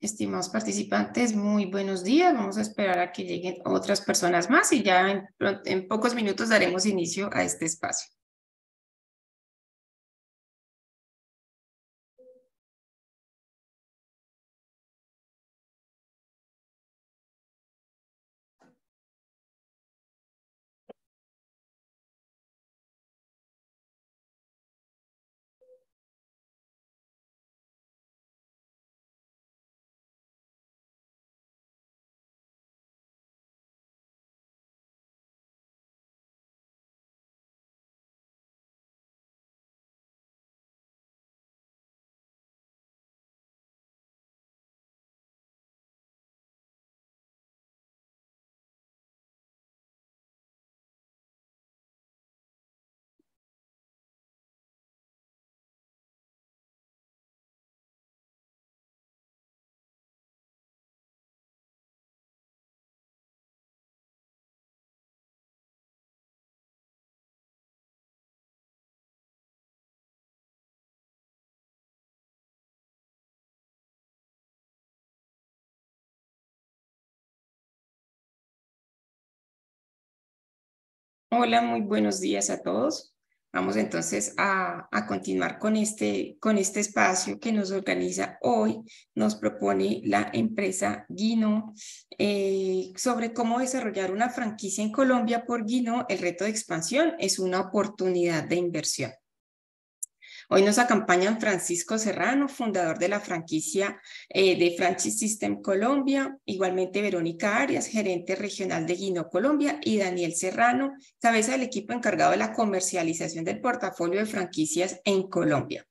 Estimados participantes, muy buenos días. Vamos a esperar a que lleguen otras personas más y ya en, en pocos minutos daremos inicio a este espacio. Hola, muy buenos días a todos. Vamos entonces a, continuar con este, con este espacio que nos organiza hoy. Nos propone la empresa Guino eh, sobre cómo desarrollar una franquicia en Colombia por Guino. El reto de expansión es una oportunidad de inversión. Hoy nos acompañan Francisco Serrano, fundador de la franquicia eh, de Franchise System Colombia, igualmente Verónica Arias, gerente regional de Guino Colombia, y Daniel Serrano, cabeza del equipo encargado de la comercialización del portafolio de franquicias en Colombia.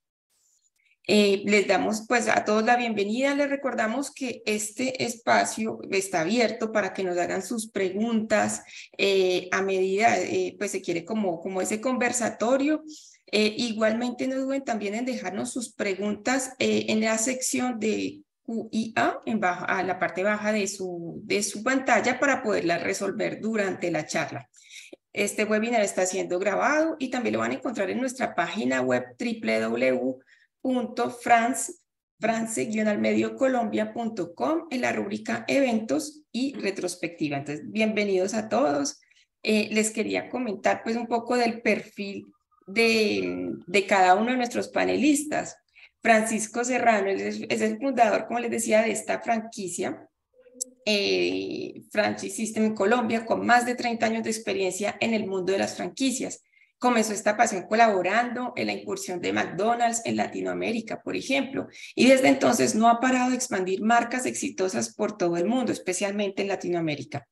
Eh, les damos pues a todos la bienvenida. Les recordamos que este espacio está abierto para que nos hagan sus preguntas eh, a medida, pues se quiere como, como ese conversatorio. Eh, igualmente no duden también en dejarnos sus preguntas eh, en la sección de QIA, en a la parte baja de su, de su pantalla para poderlas resolver durante la charla. Este webinar está siendo grabado y también lo van a encontrar en nuestra página web www.france-colombia.com en la rúbrica eventos y retrospectiva. Entonces, bienvenidos a todos. Eh, les quería comentar pues un poco del perfil de, cada uno de nuestros panelistas. Francisco Serrano es, el fundador, como les decía, de esta franquicia, eh, Franchise System Colombia, con más de 30 años de experiencia en el mundo de las franquicias. Comenzó esta pasión colaborando en la incursión de McDonald's en Latinoamérica, por ejemplo, y desde entonces no ha parado de expandir marcas exitosas por todo el mundo, especialmente en Latinoamérica.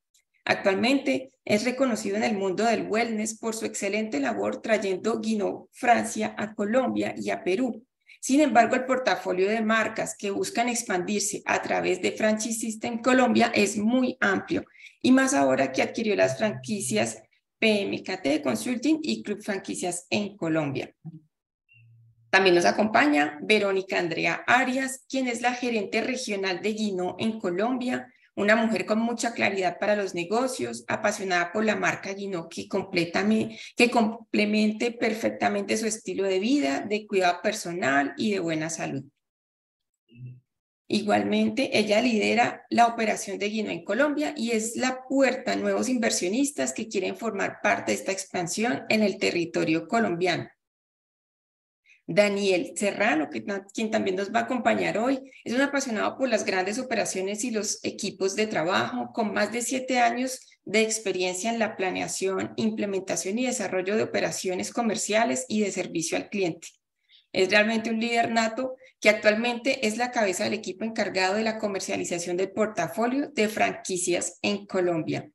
Actualmente es reconocido en el mundo del wellness por su excelente labor trayendo Guino Francia a Colombia y a Perú. Sin embargo, el portafolio de marcas que buscan expandirse a través de Franchise System Colombia es muy amplio y más ahora que adquirió las franquicias PMKT Consulting y Club Franquicias en Colombia. También nos acompaña Verónica Andrea Arias, quien es la gerente regional de Guino en Colombia, una mujer con mucha claridad para los negocios, apasionada por la marca Guino, que, que complemente perfectamente su estilo de vida, de cuidado personal y de buena salud. Igualmente, ella lidera la operación de Guino en Colombia y es la puerta a nuevos inversionistas que quieren formar parte de esta expansión en el territorio colombiano. Daniel Serrano, quien también nos va a acompañar hoy, es un apasionado por las grandes operaciones y los equipos de trabajo, con más de siete años de experiencia en la planeación, implementación y desarrollo de operaciones comerciales y de servicio al cliente. Es realmente un líder nato que actualmente es la cabeza del equipo encargado de la comercialización del portafolio de franquicias en Colombia.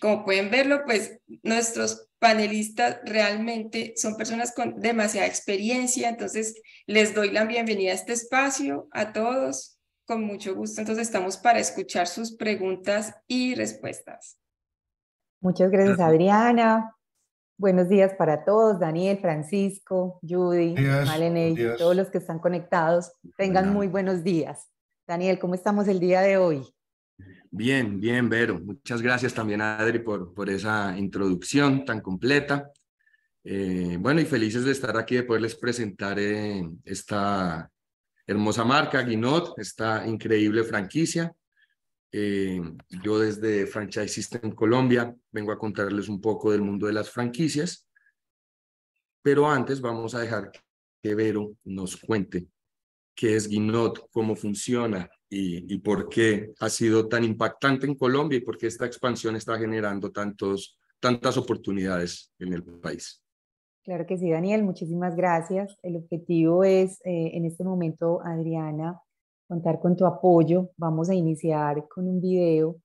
Como pueden verlo, pues nuestros panelistas realmente son personas con demasiada experiencia, entonces les doy la bienvenida a este espacio a todos, con mucho gusto. Entonces estamos para escuchar sus preguntas y respuestas. Muchas gracias, Adriana. Buenos días para todos, Daniel, Francisco, Judy, Malene, todos los que están conectados. Tengan muy buenos días. Daniel, ¿cómo estamos el día de hoy? Bien, bien, Vero. Muchas gracias también, Adri, por, por esa introducción tan completa. Eh, bueno, y felices de estar aquí, de poderles presentar eh, esta, hermosa marca, Guinot, esta increíble franquicia. Eh, yo desde Franchise System Colombia vengo a contarles un poco del mundo de las franquicias, pero antes vamos a dejar que Vero nos cuente qué es Guinot, cómo funciona y, y por qué ha sido tan impactante en Colombia y por qué esta expansión está generando tantos, tantas oportunidades en el país. Claro que sí, Daniel, muchísimas gracias. El objetivo es, eh, en este momento, Adriana, contar con tu apoyo. Vamos a iniciar con un video.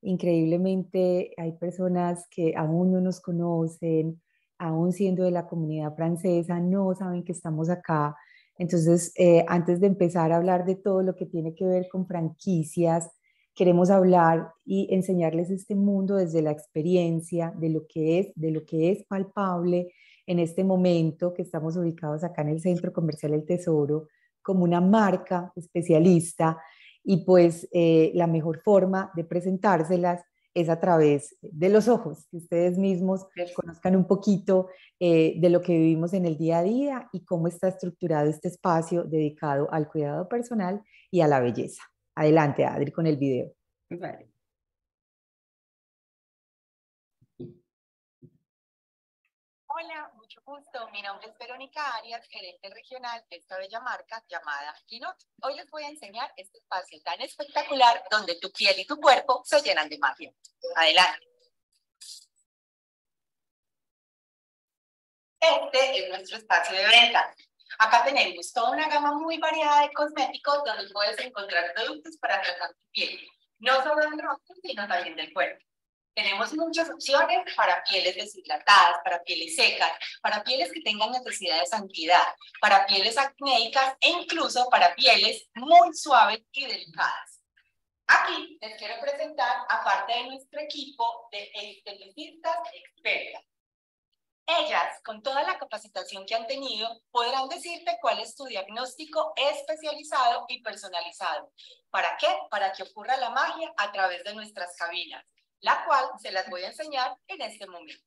Increíblemente hay personas que aún no nos conocen, aún siendo de la comunidad francesa, no saben que estamos acá. Entonces, eh, antes de empezar a hablar de todo lo que tiene que ver con franquicias, queremos hablar y enseñarles este mundo desde la experiencia, de lo que es, de lo que es palpable en este momento que estamos ubicados acá en el Centro Comercial El Tesoro como una marca especialista y pues eh, la mejor forma de presentárselas es a través de los ojos, que ustedes mismos conozcan un poquito eh, de lo que vivimos en el día a día y cómo está estructurado este espacio dedicado al cuidado personal y a la belleza. Adelante, Adri, con el video. Vale. Gusto. Mi nombre es Verónica Arias, gerente regional de esta bella marca llamada Kinot. Hoy les voy a enseñar este espacio tan espectacular donde tu piel y tu cuerpo se llenan de magia. Adelante. Este es nuestro espacio de venta. Acá tenemos toda una gama muy variada de cosméticos donde puedes encontrar productos para tratar tu piel, no solo del rostro, sino también del cuerpo. Tenemos muchas opciones para pieles deshidratadas, para pieles secas, para pieles que tengan necesidad de santidad, para pieles acnéicas e incluso para pieles muy suaves y delicadas. Aquí les quiero presentar a parte de nuestro equipo de esteticistas expertas. Ellas, con toda la capacitación que han tenido, podrán decirte cuál es tu diagnóstico especializado y personalizado. ¿Para qué? Para que ocurra la magia a través de nuestras cabinas la cual se las voy a enseñar en este momento.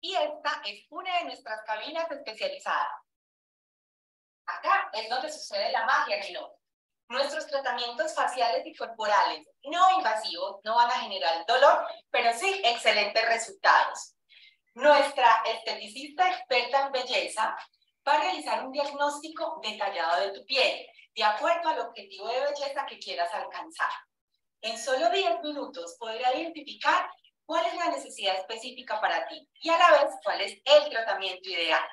Y esta es una de nuestras cabinas especializadas. Acá es donde sucede la magia, no. Nuestros tratamientos faciales y corporales no invasivos no van a generar dolor, pero sí excelentes resultados. Nuestra esteticista experta en belleza va a realizar un diagnóstico detallado de tu piel, de acuerdo al objetivo de belleza que quieras alcanzar. En solo 10 minutos podrá identificar cuál es la necesidad específica para ti y a la vez cuál es el tratamiento ideal.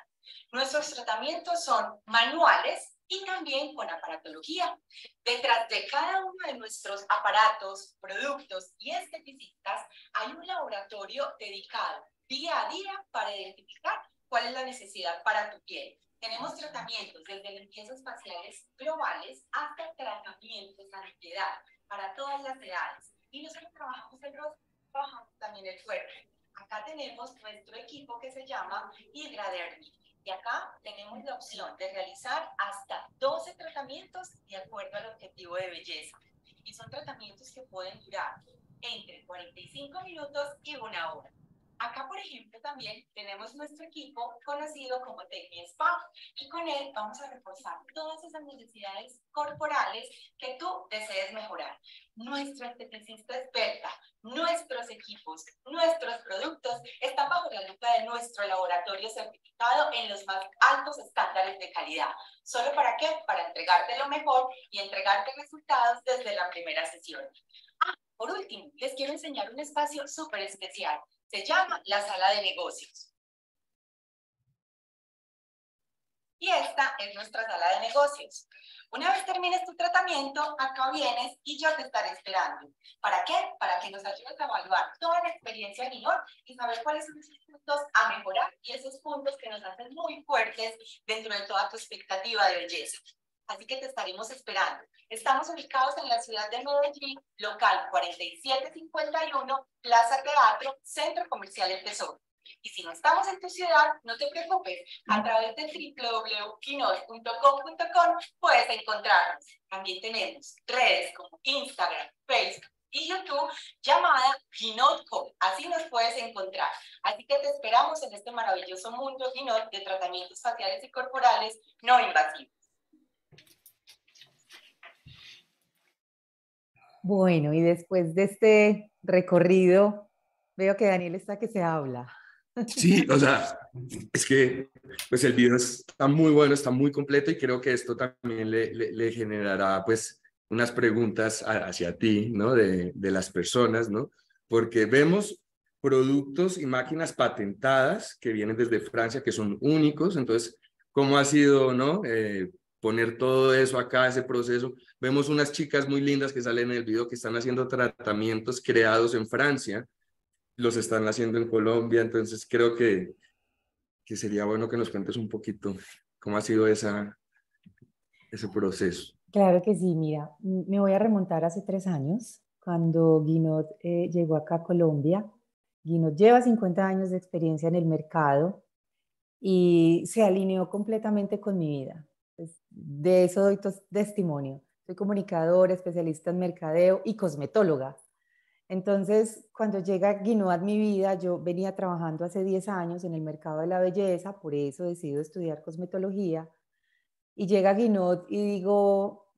Nuestros tratamientos son manuales y también con aparatología. Detrás de cada uno de nuestros aparatos, productos y esteticistas hay un laboratorio dedicado día a día para identificar cuál es la necesidad para tu piel. Tenemos tratamientos desde limpiezas faciales globales hasta tratamientos antiedad para todas las edades. Y nosotros trabajamos el rostro, trabajamos también el cuerpo. Acá tenemos nuestro equipo que se llama Hydradermi. Y acá tenemos la opción de realizar hasta 12 tratamientos de acuerdo al objetivo de belleza. Y son tratamientos que pueden durar entre 45 minutos y una hora. Acá, por ejemplo, también tenemos nuestro equipo conocido como Techni Spa y con él vamos a reforzar todas esas necesidades corporales que tú desees mejorar. Nuestra esteticista experta, nuestros equipos, nuestros productos están bajo la lupa de nuestro laboratorio certificado en los más altos estándares de calidad. ¿Solo para qué? Para entregarte lo mejor y entregarte resultados desde la primera sesión. Ah, por último, les quiero enseñar un espacio súper especial se llama la sala de negocios. Y esta es nuestra sala de negocios. Una vez termines tu tratamiento, acá vienes y yo te estaré esperando. ¿Para qué? Para que nos ayudes a evaluar toda la experiencia de y saber cuáles son esos puntos a mejorar y esos puntos que nos hacen muy fuertes dentro de toda tu expectativa de belleza. Así que te estaremos esperando. Estamos ubicados en la ciudad de Medellín, local 4751, Plaza Teatro, Centro Comercial El Tesoro. Y si no estamos en tu ciudad, no te preocupes. A través de www.kinos.com.com puedes encontrarnos. También tenemos redes como Instagram, Facebook y YouTube llamada Ginotco. Así nos puedes encontrar. Así que te esperamos en este maravilloso mundo Ginot de tratamientos faciales y corporales no invasivos. Bueno, y después de este recorrido, veo que Daniel está que se habla. Sí, o sea, es que pues el video está muy bueno, está muy completo y creo que esto también le, le, generará pues unas preguntas hacia ti, ¿no? De, las personas, ¿no? Porque vemos productos y máquinas patentadas que vienen desde Francia, que son únicos, entonces, ¿cómo ha sido, ¿no? Eh, poner todo eso acá, ese proceso. Vemos unas chicas muy lindas que salen en el video que están haciendo tratamientos creados en Francia, los están haciendo en Colombia, entonces creo que, que sería bueno que nos cuentes un poquito cómo ha sido esa, ese proceso. Claro que sí, mira, me voy a remontar hace tres años, cuando Guinot eh, llegó acá a Colombia. Guinot lleva 50 años de experiencia en el mercado y se alineó completamente con mi vida. De eso doy testimonio. Soy comunicadora, especialista en mercadeo y cosmetóloga. Entonces, cuando llega Guinot a mi vida, yo venía trabajando hace 10 años en el mercado de la belleza, por eso decido estudiar cosmetología. Y llega Guinot y digo,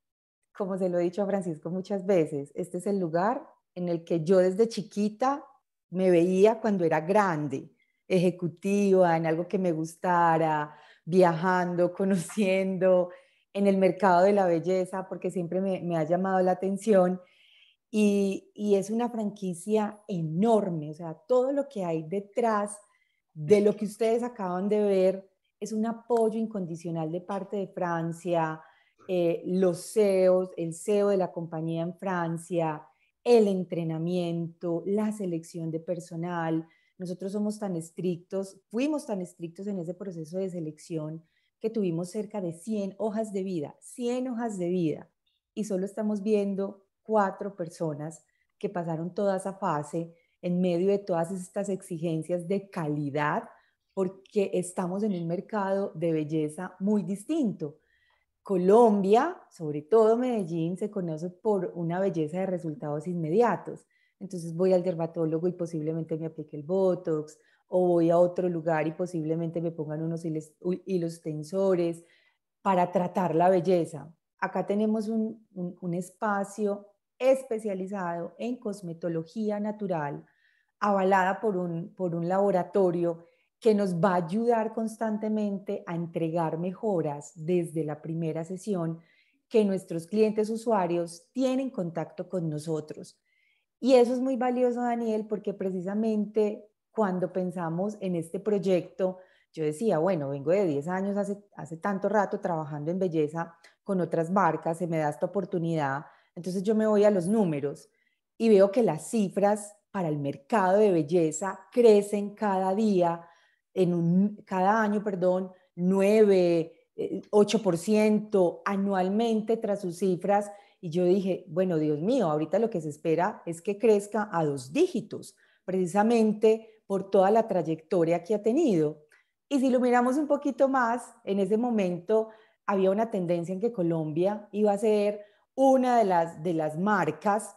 como se lo he dicho a Francisco muchas veces, este es el lugar en el que yo desde chiquita me veía cuando era grande, ejecutiva, en algo que me gustara, viajando, conociendo en el mercado de la belleza, porque siempre me, me ha llamado la atención y, es una franquicia enorme, o sea, todo lo que hay detrás de lo que ustedes acaban de ver es un apoyo incondicional de parte de Francia, eh, los CEOs, el CEO de la compañía en Francia, el entrenamiento, la selección de personal. Nosotros somos tan estrictos, fuimos tan estrictos en ese proceso de selección que tuvimos cerca de 100 hojas de vida, 100 hojas de vida, y solo estamos viendo cuatro personas que pasaron toda esa fase en medio de todas estas exigencias de calidad, porque estamos en un mercado de belleza muy distinto. Colombia, sobre todo Medellín, se conoce por una belleza de resultados inmediatos. Entonces voy al dermatólogo y posiblemente me aplique el Botox, o voy a otro lugar y posiblemente me pongan unos hilos, tensores para tratar la belleza. Acá tenemos un, un espacio especializado en cosmetología natural, avalada por un, por un laboratorio que nos va a ayudar constantemente a entregar mejoras desde la primera sesión que nuestros clientes usuarios tienen contacto con nosotros. Y eso es muy valioso, Daniel, porque precisamente cuando pensamos en este proyecto, yo decía, bueno, vengo de 10 años, hace, hace tanto rato trabajando en belleza con otras marcas, se me da esta oportunidad entonces yo me voy a los números y veo que las cifras para el mercado de belleza crecen cada día, en un, cada año, perdón, 9, 8% eh, anualmente tras sus cifras. Y yo dije, bueno, Dios mío, ahorita lo que se espera es que crezca a dos dígitos, precisamente por toda la trayectoria que ha tenido. Y si lo miramos un poquito más, en ese momento había una tendencia en que Colombia iba a ser una de las, de las marcas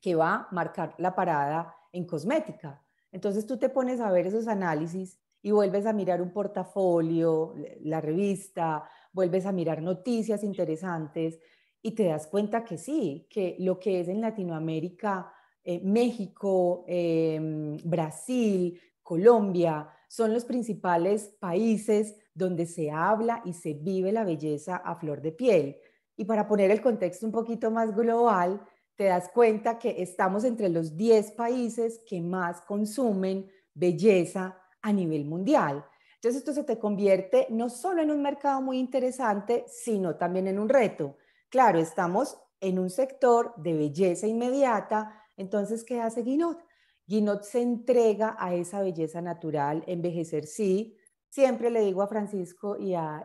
que va a marcar la parada en cosmética. Entonces tú te pones a ver esos análisis y vuelves a mirar un portafolio, la revista, vuelves a mirar noticias interesantes y te das cuenta que sí, que lo que es en Latinoamérica, eh, México, em, Brasil, Colombia, son los principales países donde se habla y se vive la belleza a flor de piel. Y para poner el contexto un poquito más global, te das cuenta que estamos entre los 10 países que más consumen belleza a nivel mundial. Entonces esto se te convierte no solo en un mercado muy interesante, sino también en un reto. Claro, estamos en un sector de belleza inmediata, entonces, ¿qué hace Guinot? Guinot se entrega a esa belleza natural, envejecer sí. Siempre le digo a Francisco y a,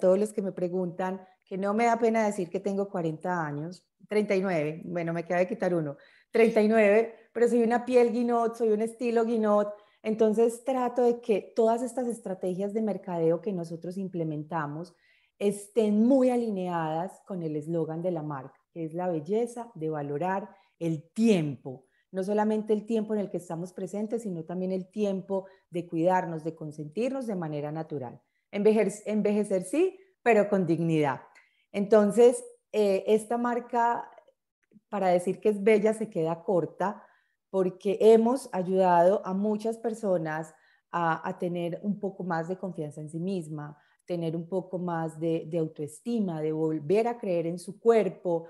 todos los que me preguntan, que no me da pena decir que tengo 40 años, 39, bueno, me queda de quitar uno, 39, pero soy una piel guinot, soy un estilo guinot, entonces trato de que todas estas estrategias de mercadeo que nosotros implementamos estén muy alineadas con el eslogan de la marca, que es la belleza de valorar el tiempo, no solamente el tiempo en el que estamos presentes, sino también el tiempo de cuidarnos, de consentirnos de manera natural. Envejecer, sí, pero con dignidad. Entonces, eh, esta marca, para decir que es bella, se queda corta porque hemos ayudado a muchas personas a, tener un poco más de confianza en sí misma, tener un poco más de autoestima, de volver a creer en su cuerpo,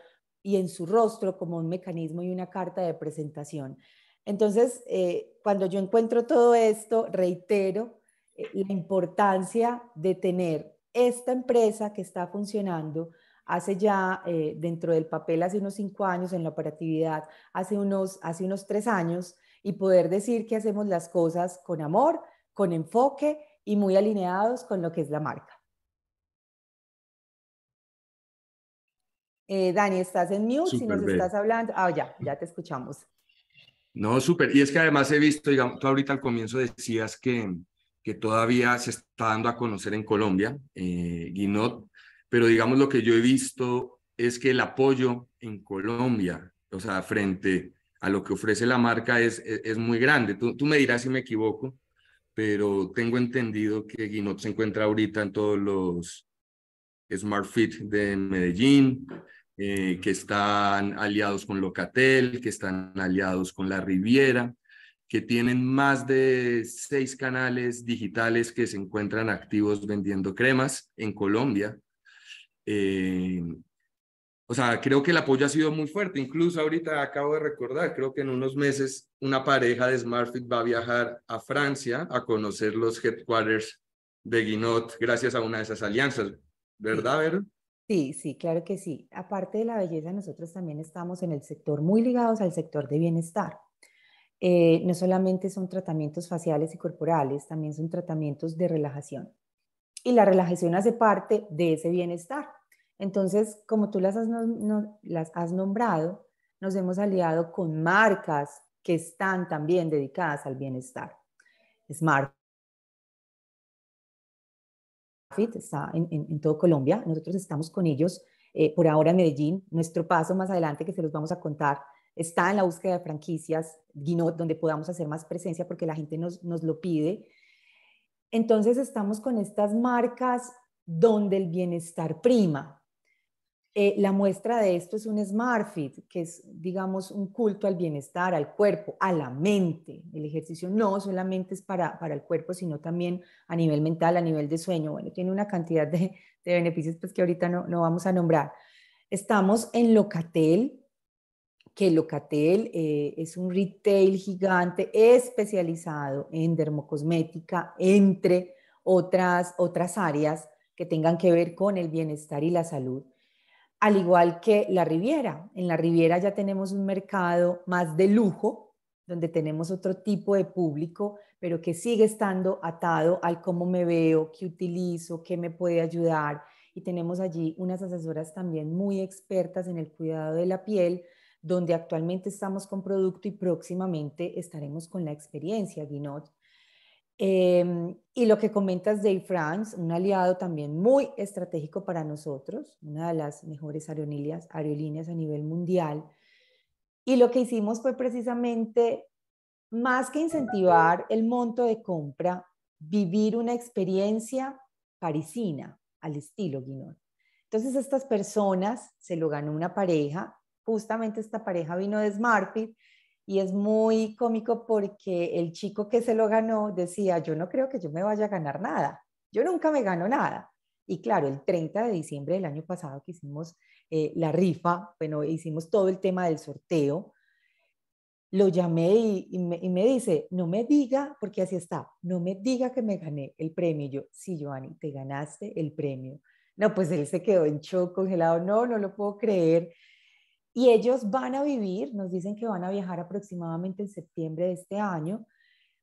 y en su rostro como un mecanismo y una carta de presentación. Entonces, eh, cuando yo encuentro todo esto, reitero eh, la importancia de tener esta empresa que está funcionando hace ya eh, dentro del papel, hace unos cinco años, en la operatividad, hace unos, hace unos tres años, y poder decir que hacemos las cosas con amor, con enfoque y muy alineados con lo que es la marca. Eh, Dani, estás en mute si nos estás hablando. Ah, ya, ya te escuchamos. No, súper. Y es que además he visto, digamos, tú ahorita al comienzo decías que, que todavía se está dando a conocer en Colombia, eh, Guinot, pero digamos lo que yo he visto es que el apoyo en Colombia, o sea, frente a lo que ofrece la marca es, es, muy grande. Tú, tú, me dirás si me equivoco, pero tengo entendido que Guinot se encuentra ahorita en todos los Smart Fit de Medellín, eh, que están aliados con Locatel, que están aliados con La Riviera, que tienen más de seis canales digitales que se encuentran activos vendiendo cremas en Colombia. Eh, o sea, creo que el apoyo ha sido muy fuerte. Incluso ahorita acabo de recordar, creo que en unos meses una pareja de SmartFit va a viajar a Francia a conocer los headquarters de Guinot gracias a una de esas alianzas. ¿Verdad, Vero? Sí, sí, claro que sí. Aparte de la belleza, nosotros también estamos en el sector muy ligados al sector de bienestar. Eh, no solamente son tratamientos faciales y corporales, también son tratamientos de relajación. Y la relajación hace parte de ese bienestar. Entonces, como tú las has, las has nombrado, nos hemos aliado con marcas que están también dedicadas al bienestar. Smart está en, todo Colombia. Nosotros estamos con ellos eh, por ahora en Medellín. Nuestro paso más adelante, que se los vamos a contar, está en la búsqueda de franquicias, Guinot, donde podamos hacer más presencia porque la gente nos, nos lo pide. Entonces estamos con estas marcas donde el bienestar prima, eh, la muestra de esto es un Smart Fit, que es, digamos, un culto al bienestar, al cuerpo, a la mente. El ejercicio no solamente es para, para el cuerpo, sino también a nivel mental, a nivel de sueño. Bueno, tiene una cantidad de, beneficios pues, que ahorita no, no, vamos a nombrar. Estamos en Locatel, que Locatel eh, es un retail gigante especializado en dermocosmética, entre otras, otras áreas que tengan que ver con el bienestar y la salud al igual que la Riviera. En la Riviera ya tenemos un mercado más de lujo, donde tenemos otro tipo de público, pero que sigue estando atado al cómo me veo, qué utilizo, qué me puede ayudar. Y tenemos allí unas asesoras también muy expertas en el cuidado de la piel, donde actualmente estamos con producto y próximamente estaremos con la experiencia Guinot, Em, y lo que comentas de France, un aliado también muy estratégico para nosotros, una de las mejores aerolíneas, a nivel mundial. Y lo que hicimos fue precisamente, más que incentivar el monto de compra, vivir una experiencia parisina al estilo Guinot. Entonces estas personas se lo ganó una pareja, justamente esta pareja vino de SmartFit y es muy cómico porque el chico que se lo ganó decía, yo no creo que yo me vaya a ganar nada, yo nunca me gano nada. Y claro, el 30 de diciembre del año pasado que hicimos eh, la rifa, bueno, hicimos todo el tema del sorteo, lo llamé y, me, dice, no me diga, porque así está, no me diga que me gané el premio. Y yo, sí, Joanny, te ganaste el premio. No, pues él se quedó en shock, congelado, no, no lo puedo creer. Y ellos van a vivir, nos dicen que van a viajar aproximadamente en septiembre de este año,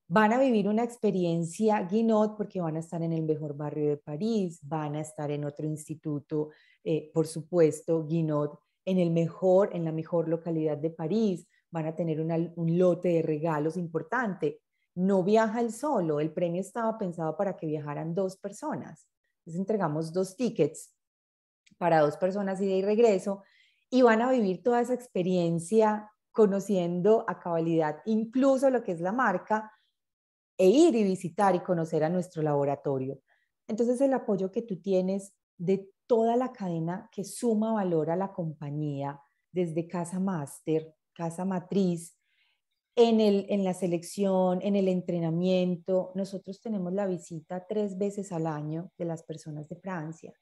van a vivir una experiencia Guinot porque van a estar en el mejor barrio de París, van a estar en otro instituto, eh, por supuesto, Guinot, en, el mejor, en la mejor localidad de París, van a tener un lote de regalos importante. No viaja él solo, el premio estaba pensado para que viajaran dos personas. Entonces entregamos dos tickets para dos personas ida y regreso y van a vivir toda esa experiencia conociendo a cabalidad incluso lo que es la marca e ir y visitar y conocer a nuestro laboratorio. Entonces el apoyo que tú tienes de toda la cadena que suma valor a la compañía, desde casa máster, casa matriz, en, el, en la selección, en el entrenamiento. Nosotros tenemos la visita tres veces al año de las personas de Francia.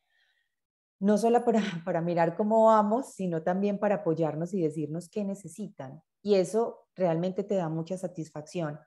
No solo para, mirar cómo vamos, sino también para apoyarnos y decirnos qué necesitan. Y eso realmente te da mucha satisfacción.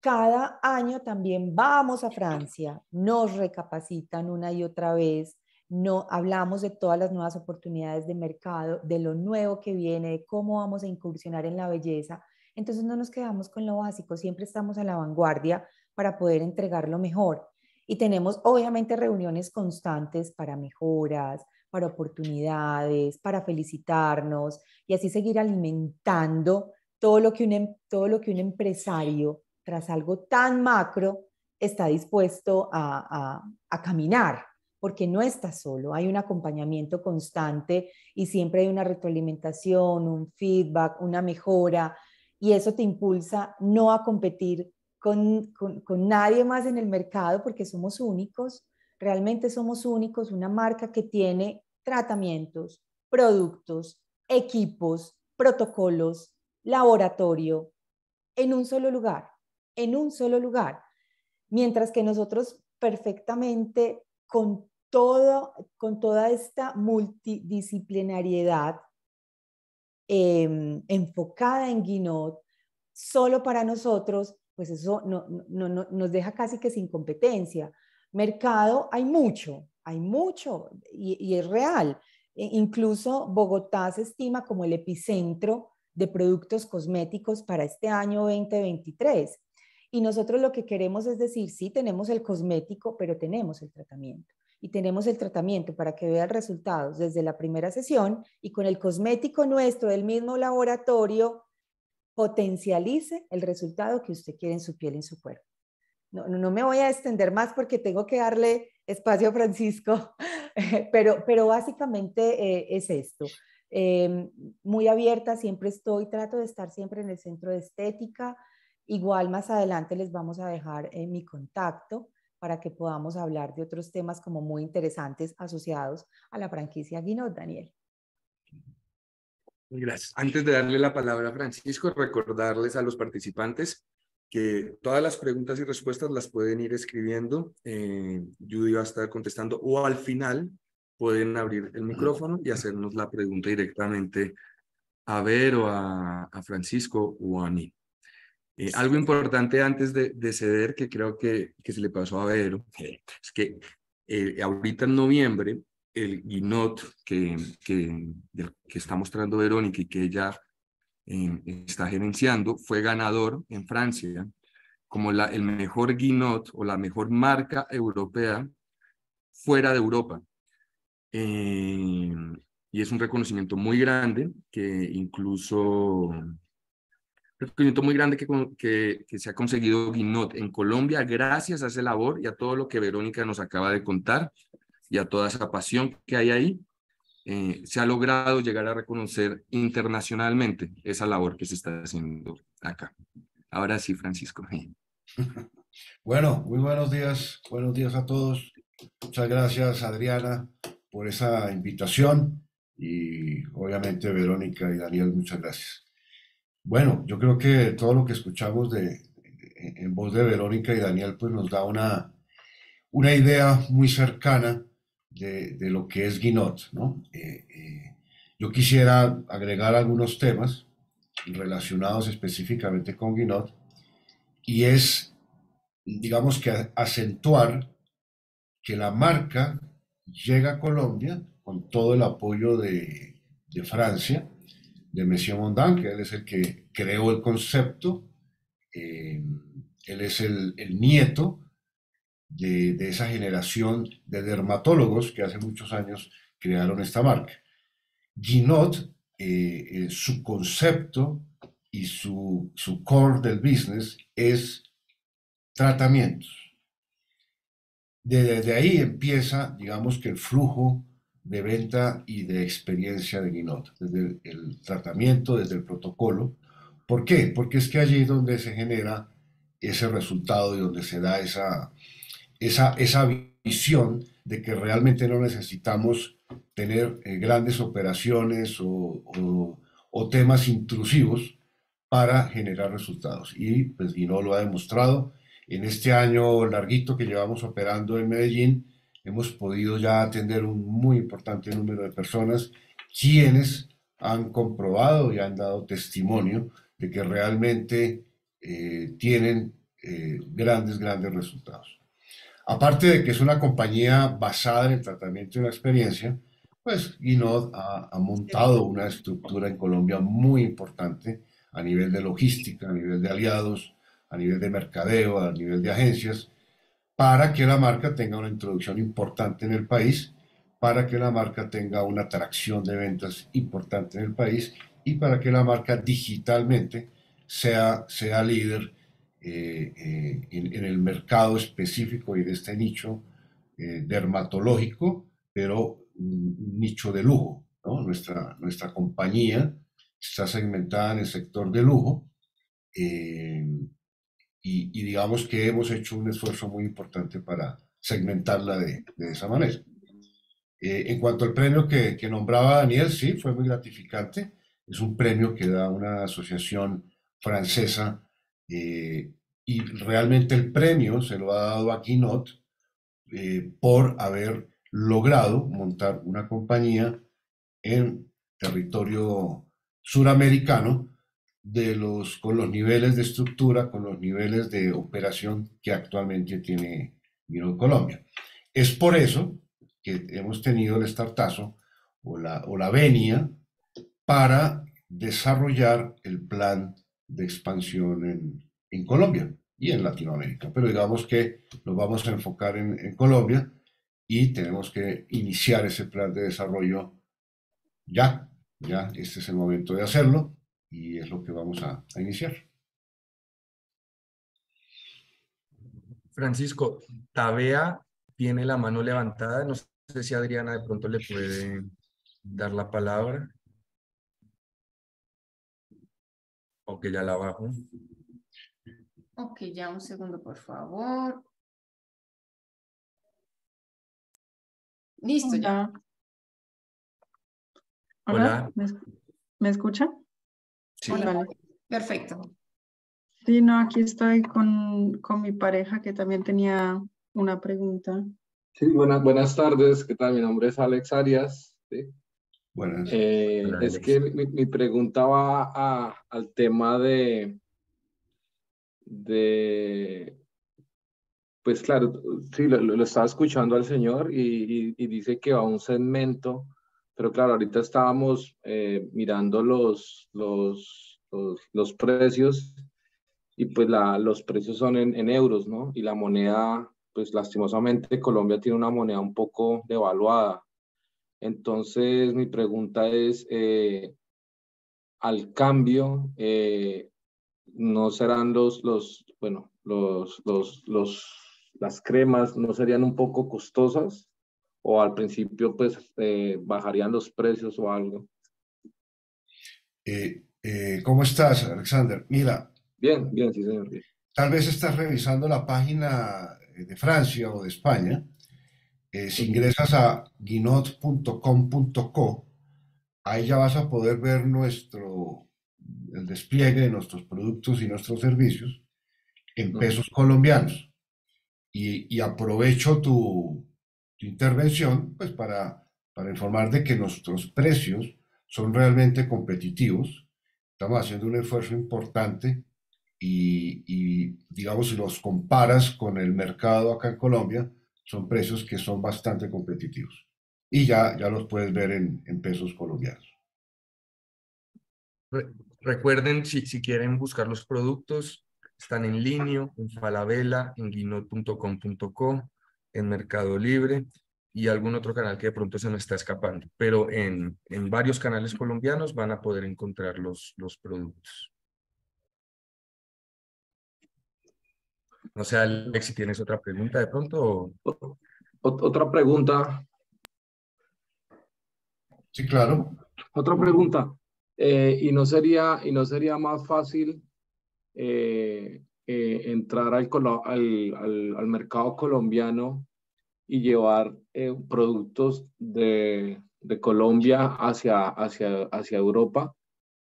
Cada año también vamos a Francia, nos recapacitan una y otra vez, no hablamos de todas las nuevas oportunidades de mercado, de lo nuevo que viene, de cómo vamos a incursionar en la belleza. Entonces no nos quedamos con lo básico, siempre estamos a la vanguardia para poder entregar lo mejor. Y tenemos obviamente reuniones constantes para mejoras, para oportunidades, para felicitarnos y así seguir alimentando todo lo que un, em, todo lo que un empresario, tras algo tan macro, está dispuesto a, a, a caminar porque no estás solo, hay un acompañamiento constante y siempre hay una retroalimentación, un feedback, una mejora, y eso te impulsa no a competir con, con, nadie más en el mercado porque somos únicos, realmente somos únicos, una marca que tiene tratamientos, productos, equipos, protocolos, laboratorio, en un solo lugar, en un solo lugar. Mientras que nosotros perfectamente con todo, con toda esta multidisciplinariedad em, enfocada en Guinot, solo para nosotros, pues eso no, no, nos deja casi que sin competencia. Mercado hay mucho, hay mucho y, y es real. E incluso Bogotá se estima como el epicentro de productos cosméticos para este año 2023. Y nosotros lo que queremos es decir, sí, tenemos el cosmético, pero tenemos el tratamiento y tenemos el tratamiento para que vean resultados desde la primera sesión y con el cosmético nuestro del mismo laboratorio potencialice el resultado que usted quiere en su piel, en su cuerpo. No, no, me voy a extender más porque tengo que darle espacio a Francisco, pero, pero básicamente eh, es esto. Em, muy abierta, siempre estoy, trato de estar siempre en el centro de estética. Igual más adelante les vamos a dejar en mi contacto para que podamos hablar de otros temas como muy interesantes asociados a la franquicia Guinot, Daniel. Gracias. Antes de darle la palabra a Francisco, recordarles a los participantes que todas las preguntas y respuestas las pueden ir escribiendo. Eh, Judy va a estar contestando o al final pueden abrir el micrófono y hacernos la pregunta directamente a Ver o a, a Francisco o a mí. Eh, algo importante antes de, ceder que creo que, que, se le pasó a Vero es que eh, ahorita en noviembre el Guinot que, está mostrando Verónica y que ella eh, está gerenciando fue ganador en Francia como el mejor Guinot o la mejor marca europea fuera de Europa. y es un reconocimiento muy grande que incluso reconocimiento muy grande que, que, se ha conseguido Guinot en Colombia gracias a esa labor y a todo lo que Verónica nos acaba de contar y a toda esa pasión que hay ahí. Eh, se ha logrado llegar a reconocer internacionalmente esa labor que se está haciendo acá. Ahora sí, Francisco. Bueno, muy buenos días, buenos días a todos. Muchas gracias, Adriana, por esa invitación y obviamente Verónica y Daniel, muchas gracias. Bueno, yo creo que todo lo que escuchamos de, en voz de Verónica y Daniel pues nos da una, una idea muy cercana de, de lo que es Guinot, ¿no? Eh, eh, yo quisiera agregar algunos temas relacionados específicamente con Guinot y es, digamos que acentuar que la marca llega a Colombia con todo el apoyo de, de Francia de Monsieur Mondin, que él es el que creó el concepto, eh, él es el, nieto de, esa generación de dermatólogos que hace muchos años crearon esta marca. Guinot, eh, eh, su concepto y su, su core del business es tratamientos. Desde ahí empieza, digamos que el flujo de venta y de experiencia de Guinot, desde el tratamiento, desde el protocolo. ¿Por qué? Porque es que allí es donde se genera ese resultado y donde se da esa, esa, esa visión de que realmente no necesitamos tener eh, grandes operaciones o, temas intrusivos para generar resultados. Y pues Guinot lo ha demostrado. En este año larguito que llevamos operando en Medellín, hemos podido ya atender un muy importante número de personas quienes han comprobado y han dado testimonio de que realmente eh, tienen eh, grandes, grandes resultados. Aparte de que es una compañía basada en el tratamiento y la experiencia, pues Guinod ha, ha, montado una estructura en Colombia muy importante a nivel de logística, a nivel de aliados, a nivel de mercadeo, a nivel de agencias, para que la marca tenga una introducción importante en el país, para que la marca tenga una atracción de ventas importante en el país y para que la marca digitalmente sea, sea líder eh, eh, en, el mercado específico y de este nicho eh, dermatológico, pero un nicho de lujo. Nuestra, nuestra compañía está segmentada en el sector de lujo y, digamos que hemos hecho un esfuerzo muy importante para segmentarla de, de esa manera. Eh, en cuanto al premio que, que, nombraba Daniel, sí, fue muy gratificante. Es un premio que da una asociación francesa eh, y realmente el premio se lo ha dado a Quinot eh, por haber logrado montar una compañía en territorio suramericano de los, con los niveles de estructura, con los niveles de operación que actualmente tiene Miro Colombia. Es por eso que hemos tenido el startazo o la, o la venia para desarrollar el plan de expansión en, en, Colombia y en Latinoamérica. Pero digamos que nos vamos a enfocar en, en Colombia y tenemos que iniciar ese plan de desarrollo ya. Ya, este es el momento de hacerlo y es lo que vamos a, iniciar. Francisco, Tabea tiene la mano levantada. No sé si Adriana de pronto le puede dar la palabra. O que ya la bajo. Ok, ya un segundo, por favor. Listo, ya. Hola, ¿Me, ¿me escucha? Sí. Perfecto. Sí, no, aquí estoy con, con, mi pareja que también tenía una pregunta. Sí, buenas, buenas tardes. ¿Qué tal? Mi nombre es Alex Arias. ¿sí? Buenas. Eh, es que mi, mi, pregunta va a, al tema de, de, pues claro, sí, lo, lo estaba escuchando al señor y, y, y dice que va a un segmento pero claro, ahorita estábamos eh, mirando los, los, los, precios y pues la, los precios son en, en, euros, ¿no? Y la moneda, pues lastimosamente Colombia tiene una moneda un poco devaluada. Entonces mi pregunta es, eh, al cambio, eh, ¿no serán los, los bueno, los, los, los, las cremas, no serían un poco costosas? o al principio pues eh, bajarían los precios o algo. ¿Cómo estás, Alexander? Mira. Bien, bien, sí, señor. Tal vez estás revisando la página de Francia o de España. Si ingresas a guinot.com.co, ahí ya vas a poder ver nuestro, el despliegue de nuestros productos y nuestros servicios en pesos colombianos. Y, y aprovecho tu, intervención, pues para, para informar de que nuestros precios son realmente competitivos. Estamos haciendo un esfuerzo importante y, y, digamos, si los comparas con el mercado acá en Colombia, son precios que son bastante competitivos. Y ya, ya los puedes ver en, en pesos colombianos. Recuerden, si, si quieren buscar los productos, están en línea, en Falabella, en guinot.com.co en Mercado Libre y algún otro canal que de pronto se me está escapando, pero en, en varios canales colombianos van a poder encontrar los, los productos. No sé, Alex, si tienes otra pregunta de pronto. Otra pregunta. Sí, claro. Otra pregunta. Eh, ¿y, no sería, ¿Y no sería más fácil eh, eh, entrar al, al, al, mercado colombiano y llevar productos de, de, Colombia hacia, hacia, hacia Europa?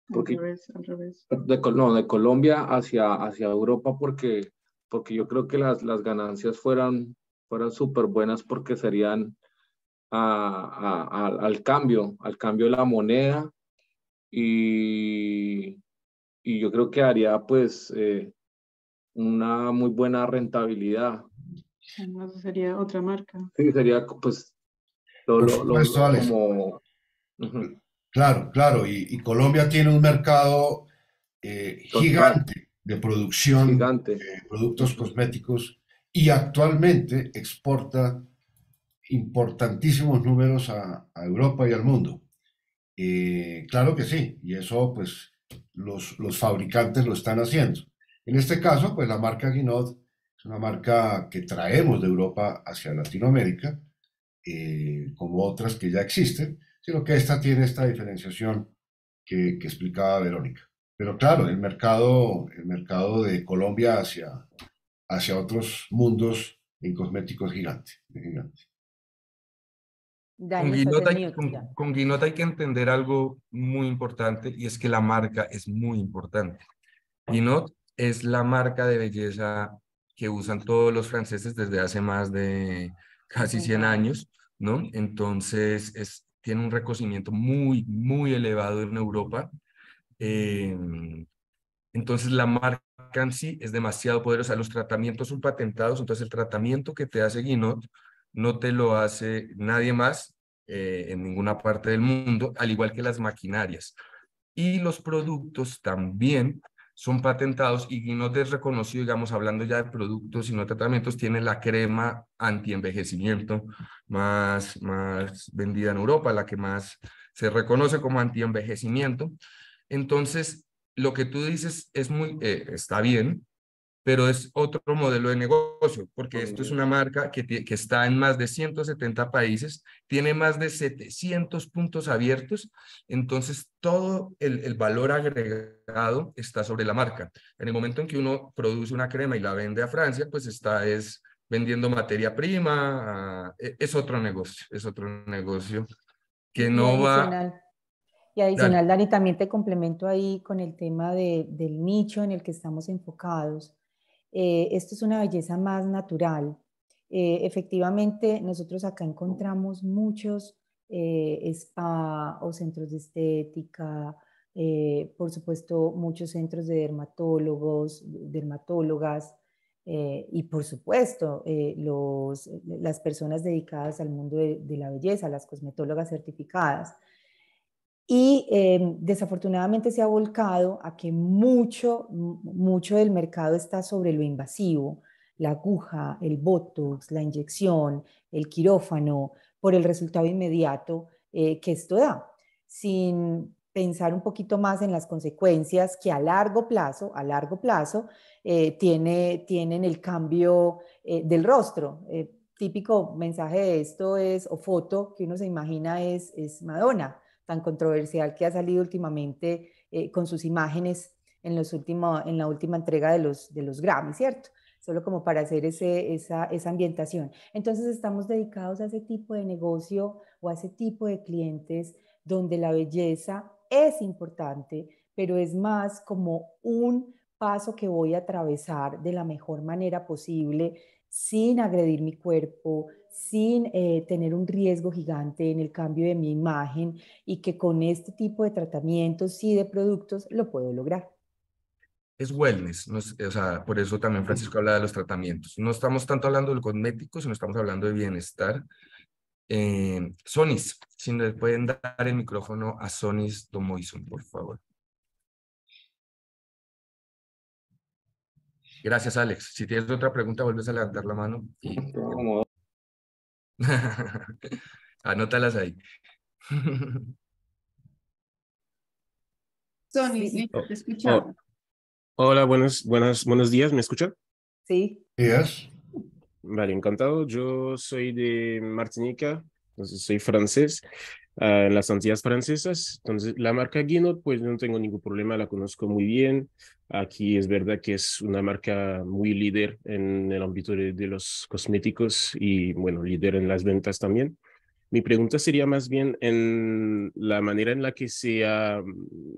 Porque, al revés, al revés. De, no, de Colombia hacia, hacia Europa porque, porque yo creo que las, las ganancias fueran, fueran súper buenas porque serían a, a, al cambio, al cambio de la moneda. Y, y yo creo que haría pues eh, una muy buena rentabilidad. sería otra marca. Sí, sería pues lo, lo, como... Claro, claro, y, Colombia tiene un mercado eh, gigante de producción de productos cosméticos y actualmente exporta importantísimos números a, Europa y al mundo. Eh, claro que sí, y eso pues los, los, fabricantes lo están haciendo. En este caso, pues la marca Guinot es una marca que traemos de Europa hacia Latinoamérica, eh, como otras que ya existen, sino que esta tiene esta diferenciación que, que, explicaba Verónica. Pero claro, el mercado, el mercado de Colombia hacia, hacia otros mundos en cosméticos gigante. gigante. Con Guinota, hay, que entender algo muy importante y es que la marca es muy importante. Guinot es la marca de belleza que usan todos los franceses desde hace más de casi 100 años, ¿no? Entonces, es, tiene un reconocimiento muy, muy elevado en Europa. Em, entonces, la marca en sí es demasiado poderosa. Los tratamientos son patentados, entonces el tratamiento que te hace Guinot no te lo hace nadie más eh, en ninguna parte del mundo, al igual que las maquinarias. Y los productos también son patentados y Guinot es reconocido, digamos, hablando ya de productos y no tratamientos, tiene la crema anti-envejecimiento más, más vendida en Europa, la que más se reconoce como anti-envejecimiento. Entonces, lo que tú dices es muy, eh, está bien, pero es otro modelo de negocio, porque esto es una marca que, que está en más de 170 países, tiene más de 700 puntos abiertos, entonces todo el, el, valor agregado está sobre la marca. En el momento en que uno produce una crema y la vende a Francia, pues está es vendiendo materia prima, e, es otro negocio, es otro negocio que no va... Y adicional, Dani, también te complemento ahí con el tema de, del nicho en el que estamos enfocados. Eh, esto es una belleza más natural. Eh, efectivamente, nosotros acá encontramos muchos eh, spa o centros de estética, por supuesto, muchos centros de dermatólogos, dermatólogas, y por supuesto, los, las personas dedicadas al mundo de, de, la belleza, las cosmetólogas certificadas. Y em, desafortunadamente se ha volcado a que mucho, mucho del mercado está sobre lo invasivo, la aguja, el botox, la inyección, el quirófano, por el resultado inmediato eh, que esto da, sin pensar un poquito más en las consecuencias que a largo plazo, a largo plazo, eh, tiene, tienen el cambio eh, del rostro. típico mensaje de esto es, o foto que uno se imagina es, es Madonna tan controversial que ha salido últimamente eh, con sus imágenes en, los últimos, en la última entrega de los, de los Grammy, ¿cierto? Solo como para hacer ese, esa, esa ambientación. Entonces estamos dedicados a ese tipo de negocio o a ese tipo de clientes donde la belleza es importante, pero es más como un paso que voy a atravesar de la mejor manera posible sin agredir mi cuerpo, sin eh, tener un riesgo gigante en el cambio de mi imagen y que con este tipo de tratamientos y de productos lo puedo lograr. Es wellness, o sea, por eso también Francisco habla de los tratamientos. No estamos tanto hablando del cosmético, sino estamos hablando de bienestar. Eh, Sonis, si le pueden dar el micrófono a Sonis Domoison, por favor. Gracias, Alex. Si tienes otra pregunta, vuelves a levantar la mano. Y... Anótalas ahí. Sony, te oh, escuchamos. Oh, hola, buenos, buenas, buenos días, ¿me escuchan? Sí. Días. Vale, encantado. Yo soy de Martinica, soy francés. En las Antillas francesas. Entonces, la marca Guinot, pues no tengo ningún problema, la conozco muy bien. Aquí es verdad que es una marca muy líder en el ámbito de, los cosméticos y, bueno, líder en las ventas también. Mi pregunta sería más bien en la manera en la que se ha,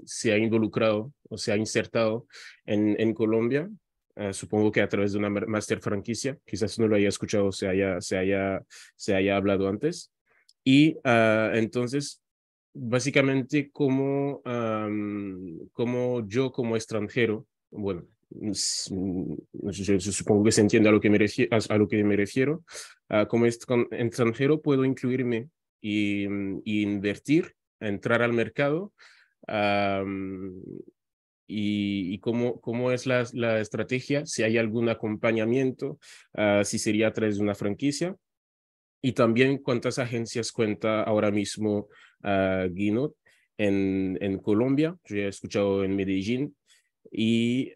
se ha involucrado o se ha insertado en, en Colombia. Ah, supongo que a través de una master franquicia, quizás no lo haya escuchado, se haya, se haya, se haya hablado antes. Y uh, entonces, básicamente, como, como yo como extranjero, bueno, yo, supongo que se entiende a lo que me, refiero, a, lo que me refiero. Uh, como extranjero puedo incluirme y, y, invertir, entrar al mercado. Y, cómo, cómo es la, estrategia, si hay algún acompañamiento, uh, si sería a través de una franquicia. Y también cuántas agencias cuenta ahora mismo uh, Guinot en, en Colombia. Yo he escuchado en Medellín, y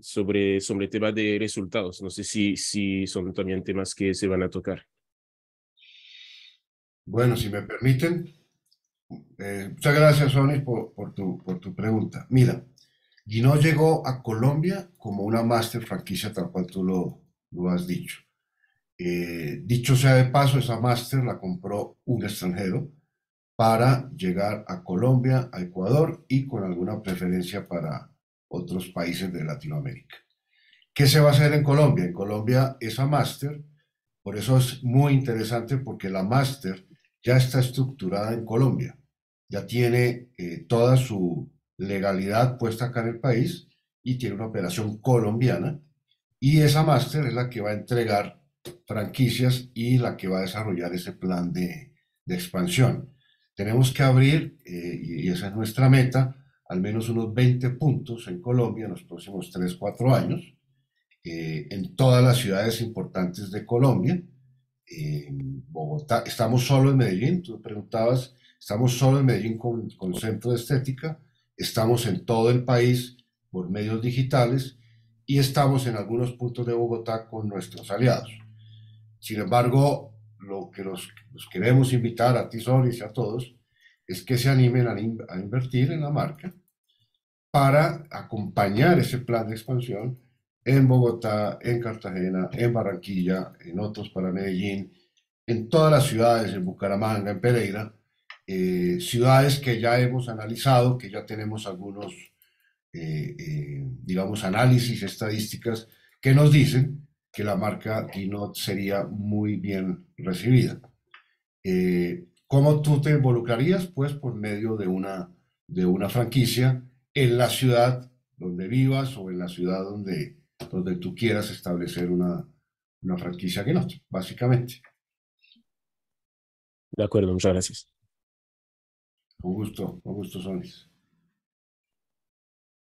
sobre, sobre el tema de resultados. No sé si, si son también temas que se van a tocar. Bueno, si me permiten, eh, muchas gracias, Sony, por, por, tu, por tu pregunta. Mira, Guino llegó a Colombia como una master franquicia, tal cual tú lo, lo has dicho. Eh, dicho sea de paso, esa master la compró un extranjero para llegar a Colombia, a Ecuador y con alguna preferencia para otros países de Latinoamérica. ¿Qué se va a hacer en Colombia? En Colombia esa máster, por eso es muy interesante porque la máster ya está estructurada en Colombia, ya tiene eh, toda su legalidad puesta acá en el país y tiene una operación colombiana y esa máster es la que va a entregar franquicias y la que va a desarrollar ese plan de, de expansión. Tenemos que abrir, eh, y esa es nuestra meta, al menos unos 20 puntos en Colombia en los próximos 3, 4 años, eh, en todas las ciudades importantes de Colombia. Bogotá, estamos solo en Medellín, tú preguntabas, estamos solo en Medellín con, con centro de estética, estamos en todo el país por medios digitales y estamos en algunos puntos de Bogotá con nuestros aliados. Sin embargo, lo que los, queremos invitar a ti, Solis, y a todos, es que se animen a, invertir en la marca para acompañar ese plan de expansión en Bogotá, en Cartagena, en Barranquilla, en otros para Medellín, en todas las ciudades, en Bucaramanga, en Pereira, eh, ciudades que ya hemos analizado, que ya tenemos algunos, eh, eh, digamos, análisis, estadísticas que nos dicen que la marca Keynote sería muy bien recibida. Eh, ¿Cómo tú te involucrarías? Pues por medio de una, de una franquicia en la ciudad donde vivas o en la ciudad donde, donde tú quieras establecer una, una franquicia Keynote, básicamente. De acuerdo, muchas gracias. Con gusto, con gusto, Sonis.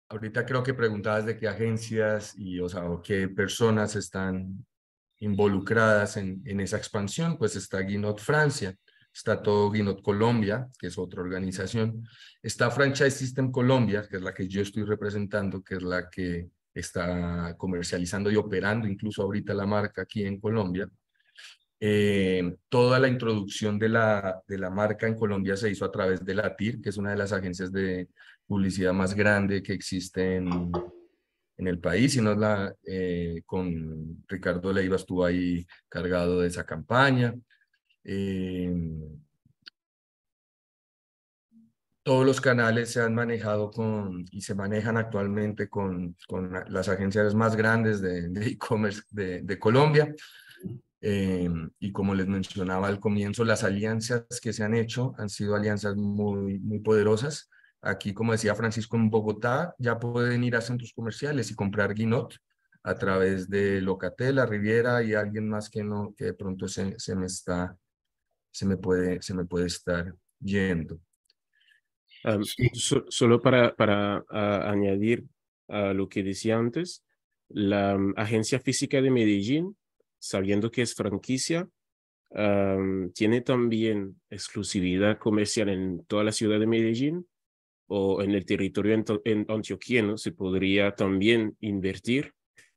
Ahorita creo que preguntabas de qué agencias y, o sea, o qué personas están involucradas en, en esa expansión. Pues está Guinot Francia, está todo Guinot Colombia, que es otra organización. Está Franchise System Colombia, que es la que yo estoy representando, que es la que está comercializando y operando incluso ahorita la marca aquí en Colombia. Eh, toda la introducción de la, de la marca en Colombia se hizo a través de la TIR, que es una de las agencias de publicidad más grande que existe en, el país, y no la, eh, con Ricardo Leiva estuvo ahí cargado de esa campaña. Eh, todos los canales se han manejado con y se manejan actualmente con, con las agencias más grandes de e-commerce de, de, Colombia. Eh, y como les mencionaba al comienzo, las alianzas que se han hecho han sido alianzas muy, muy poderosas. Aquí, como decía Francisco, en Bogotá ya pueden ir a centros comerciales y comprar Guinot a través de Locatel, La Riviera y alguien más que, no, que de pronto se, se, me está, se, me puede, se me puede estar yendo. solo para, para añadir a lo que decía antes, la um, agencia física de Medellín, sabiendo que es franquicia, tiene también exclusividad comercial en toda la ciudad de Medellín o en el territorio en antioquiano se podría también invertir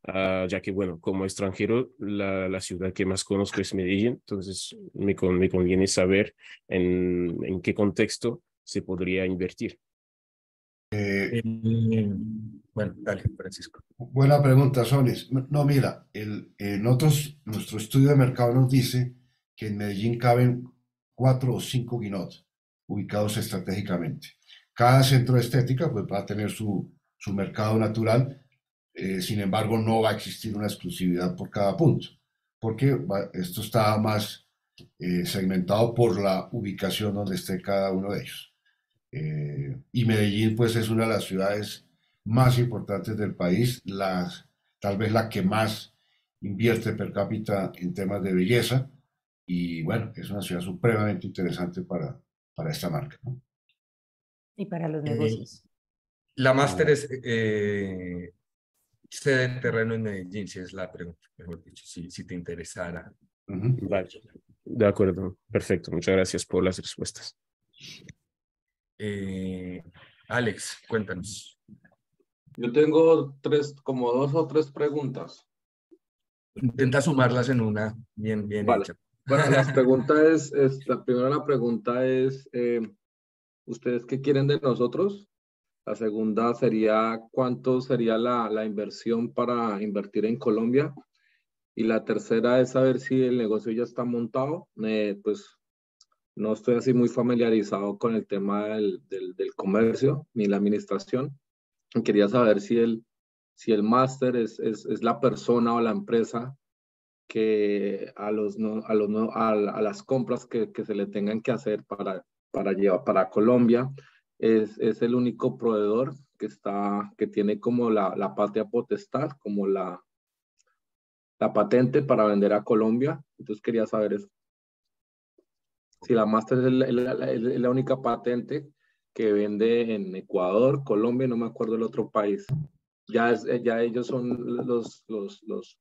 Ah, ya que, bueno, como extranjero, la, la, ciudad que más conozco es Medellín, entonces me, me conviene saber en, en, qué contexto se podría invertir. Eh, eh, bueno, dale, Francisco. Buena pregunta, Sonis. No, mira, el, nosotros, nuestro estudio de mercado nos dice que en Medellín caben cuatro o cinco guinots ubicados estratégicamente. Cada centro de estética pues, va a tener su, su mercado natural eh, sin embargo, no va a existir una exclusividad por cada punto, porque esto está más eh, segmentado por la ubicación donde esté cada uno de ellos. Eh, y Medellín, pues, es una de las ciudades más importantes del país, tal vez la que más invierte per cápita en temas de belleza. Y bueno, es una ciudad supremamente interesante para, para esta marca. Y para los negocios. la máster es sede en terreno en Medellín, si es la pregunta, mejor dicho, si, si te interesara. De acuerdo, perfecto. Muchas gracias por las respuestas. Eh, Alex, cuéntanos. Yo tengo tres, como dos o tres preguntas. Intenta sumarlas en una bien, bien hecha. Bueno, la pregunta es, es, la primera la pregunta es, eh, ¿ustedes qué quieren de nosotros? La segunda sería cuánto sería la, la inversión para invertir en Colombia. Y la tercera es saber si el negocio ya está montado. Eh, pues no estoy así muy familiarizado con el tema del, del, comercio ni la administración. Quería saber si el, si el máster es, es, es, la persona o la empresa que a, los no, a, los no, a, a las compras que, que, se le tengan que hacer para, para, llevar, para Colombia es, es el único proveedor que, está, que tiene como la, la patria potestad, como la, la patente para vender a Colombia. Entonces quería saber eso. Si la Master es la, la, única patente que vende en Ecuador, Colombia, no me acuerdo el otro país. Ya, es, ya ellos son los, los, los,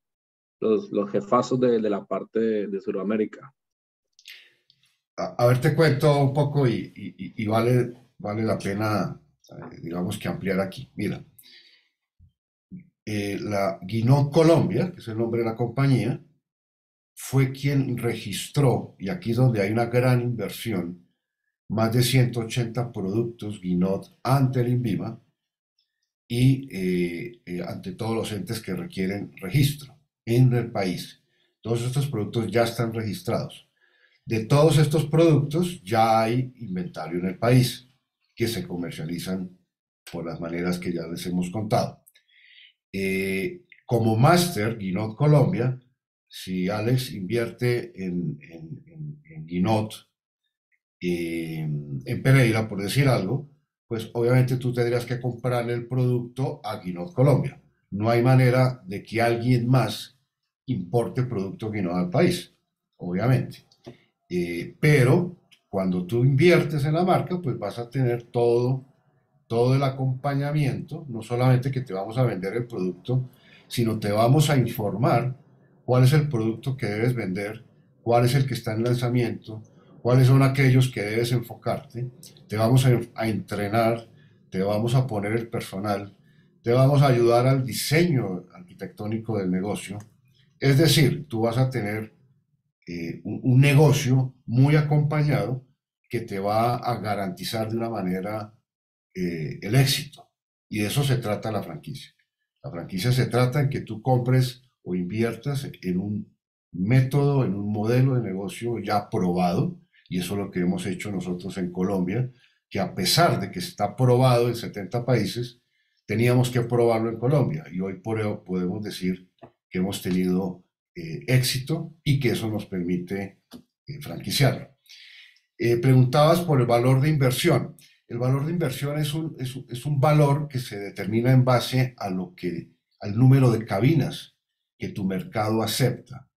los, los jefazos de, de la parte de, de Sudamérica. A, ver, te cuento un poco y, y, y vale vale la pena, eh, digamos que ampliar aquí. Mira, eh, la Guinot Colombia, que es el nombre de la compañía, fue quien registró, y aquí es donde hay una gran inversión, más de 180 productos Guinot ante el INVIMA y eh, ante todos los entes que requieren registro en el país. Todos estos productos ya están registrados. De todos estos productos ya hay inventario en el país que se comercializan por las maneras que ya les hemos contado. Eh, como máster, Guinot Colombia, si Alex invierte en, en, en, Guinot, en Pereira, por decir algo, pues obviamente tú tendrías que comprar el producto a Guinot Colombia. No hay manera de que alguien más importe producto Guinot al país, obviamente. Eh, pero cuando tú inviertes en la marca, pues vas a tener todo, todo el acompañamiento, no solamente que te vamos a vender el producto, sino te vamos a informar cuál es el producto que debes vender, cuál es el que está en lanzamiento, cuáles son aquellos que debes enfocarte, te vamos a, a entrenar, te vamos a poner el personal, te vamos a ayudar al diseño arquitectónico del negocio. Es decir, tú vas a tener eh, un, negocio muy acompañado que te va a garantizar de una manera eh, el éxito. Y de eso se trata la franquicia. La franquicia se trata en que tú compres o inviertas en un método, en un modelo de negocio ya probado, y eso es lo que hemos hecho nosotros en Colombia, que a pesar de que está probado en 70 países, teníamos que probarlo en Colombia. Y hoy podemos decir que hemos tenido eh, éxito y que eso nos permite eh, franquiciarlo. Eh, preguntabas por el valor de inversión. El valor de inversión es un, es, es un valor que se determina en base a lo que, al número de cabinas que tu mercado acepta.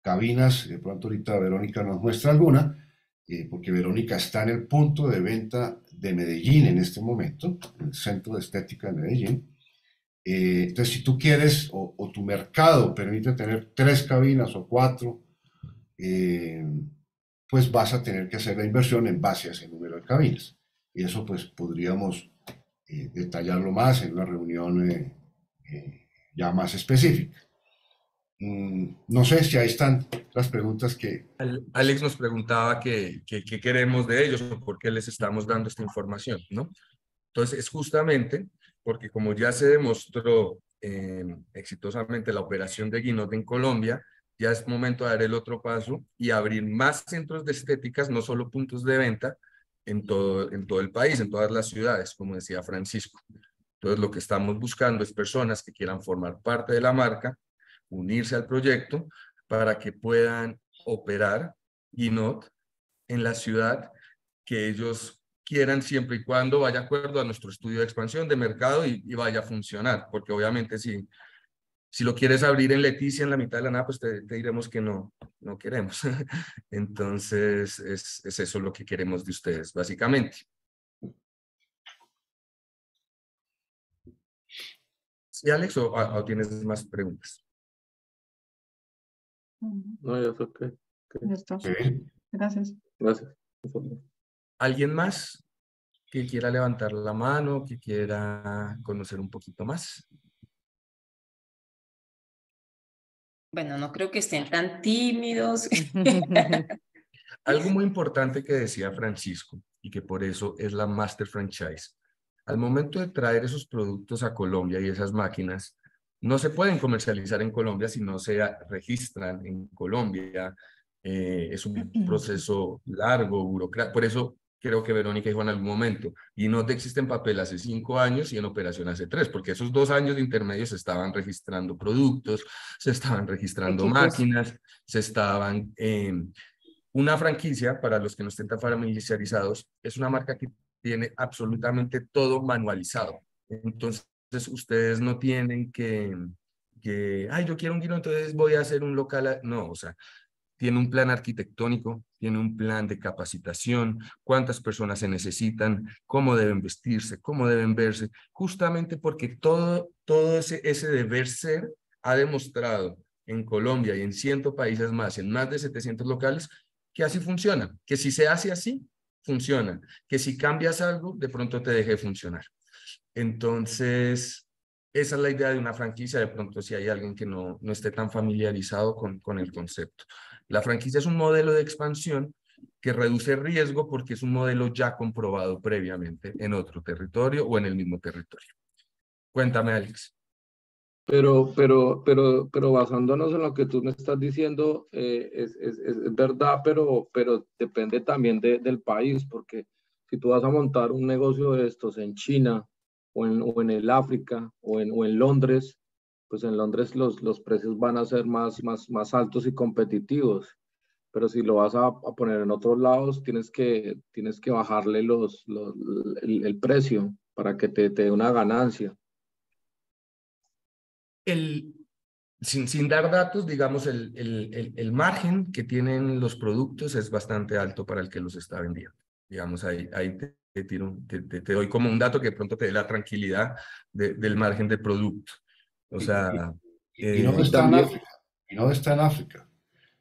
Cabinas, de pronto ahorita Verónica nos muestra alguna, porque Verónica está en el punto de venta de Medellín en este momento, en el Centro de Estética de Medellín, eh, entonces, si tú quieres o, tu mercado permite tener tres cabinas o cuatro, eh, pues vas a tener que hacer la inversión en base a ese número de cabinas. Y eso pues podríamos eh, detallarlo más en una reunión ya más específica. Mm, no sé si ahí están las preguntas que... Alex nos preguntaba qué queremos de ellos o por qué les estamos dando esta información, ¿no? Entonces, es justamente porque como ya se demostró eh, exitosamente la operación de Guinot en Colombia, ya es momento de dar el otro paso y abrir más centros de estéticas, no solo puntos de venta, en todo, en todo el país, en todas las ciudades, como decía Francisco. Entonces, lo que estamos buscando es personas que quieran formar parte de la marca, unirse al proyecto para que puedan operar Guinot en la ciudad que ellos quieran siempre y cuando vaya de acuerdo a nuestro estudio de expansión de mercado y, vaya a funcionar, porque obviamente si, si lo quieres abrir en Leticia en la mitad de la nada, pues te, diremos que no, no queremos. Entonces, es, es eso lo que queremos de ustedes, básicamente. ¿Sí, Alex, o tienes más preguntas? No, ya está. Okay. Ya está. Gracias. Gracias. ¿Alguien más que quiera levantar la mano, que quiera conocer un poquito más? Bueno, no creo que estén tan tímidos. Algo muy importante que decía Francisco y que por eso es la Master Franchise. Al momento de traer esos productos a Colombia y esas máquinas, no se pueden comercializar en Colombia si no se registran en Colombia. Eh, es un proceso largo, burocrático. Por eso creo que Verónica dijo en algún momento, y no te existen papel hace cinco años y en operación hace tres, porque esos dos años de intermedio se estaban registrando productos, se estaban registrando máquinas, se estaban... una franquicia, para los que no estén tan familiarizados, es una marca que tiene absolutamente todo manualizado. Entonces, entonces, ustedes no tienen que, que, ay, yo quiero un guino, entonces voy a hacer un local. No, o sea, tiene un plan arquitectónico, tiene un plan de capacitación, cuántas personas se necesitan, cómo deben vestirse, cómo deben verse, justamente porque todo, todo ese, deber ser ha demostrado en Colombia y en cientos países más, en más de 700 locales, que así funciona, que si se hace así, funciona, que si cambias algo, de pronto te deje de funcionar. Entonces, esa es la idea de una franquicia, de pronto si hay alguien que no, no esté tan familiarizado con, con el concepto. La franquicia es un modelo de expansión que reduce riesgo porque es un modelo ya comprobado previamente en otro territorio o en el mismo territorio. Cuéntame, Alex. Pero, pero, pero, pero basándonos en lo que tú me estás diciendo, eh, es, es, es, verdad, pero, pero depende también de, del país, porque si tú vas a montar un negocio de estos en China, o en, o en el África o en, o en Londres, pues en Londres los, los precios van a ser más, más, más altos y competitivos. Pero si lo vas a, a poner en otros lados, tienes que, tienes que bajarle los, los el, el, precio para que te, te dé una ganancia. El, sin, sin, dar datos, digamos, el, el, el, margen que tienen los productos es bastante alto para el que los está vendiendo. Digamos, ahí, ahí te, te, tiro, te, te, doy como un dato que de pronto te dé la tranquilidad de, del margen de producto. O sea... Y, y, y no eh, está también, en África. Y no está en África.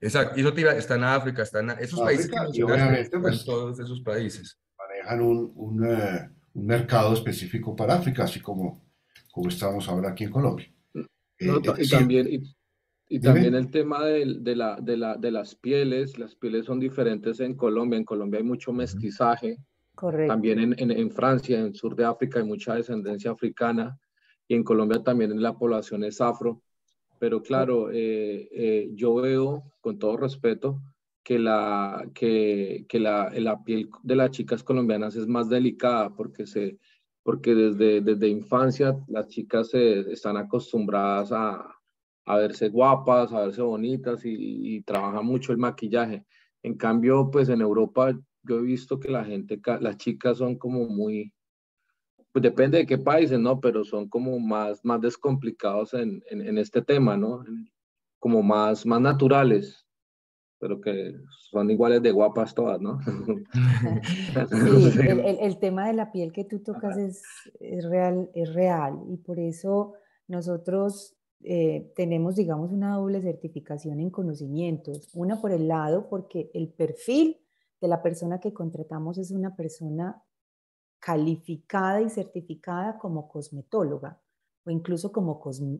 Exacto, y eso te iba, está en África, está en esos África, países mencionaste, pues, todos esos países. Manejan un, un, uh, un, mercado específico para África, así como, como estamos ahora aquí en Colombia. No, eh, y, también, y, y también el tema de, de, la, de, la, de las pieles, las pieles son diferentes en Colombia, en Colombia hay mucho mestizaje, también en, en, en, Francia, en el sur de África, hay mucha descendencia africana y en Colombia también la población es afro. Pero claro, eh, eh, yo veo, con todo respeto, que, la, que, que la, la, piel de las chicas colombianas es más delicada porque, se, porque desde, desde infancia las chicas se, están acostumbradas a, a verse guapas, a verse bonitas y, y trabajan mucho el maquillaje. En cambio, pues en Europa yo he visto que la gente, las chicas son como muy, pues depende de qué países, ¿no? Pero son como más, más descomplicados en, en, en este tema, ¿no? Como más, más naturales, pero que son iguales de guapas todas, ¿no? Sí, el, el, el, tema de la piel que tú tocas es, es, real, es real y por eso nosotros eh, tenemos, digamos, una doble certificación en conocimientos. Una por el lado, porque el perfil de la persona que contratamos es una persona calificada y certificada como cosmetóloga. o incluso como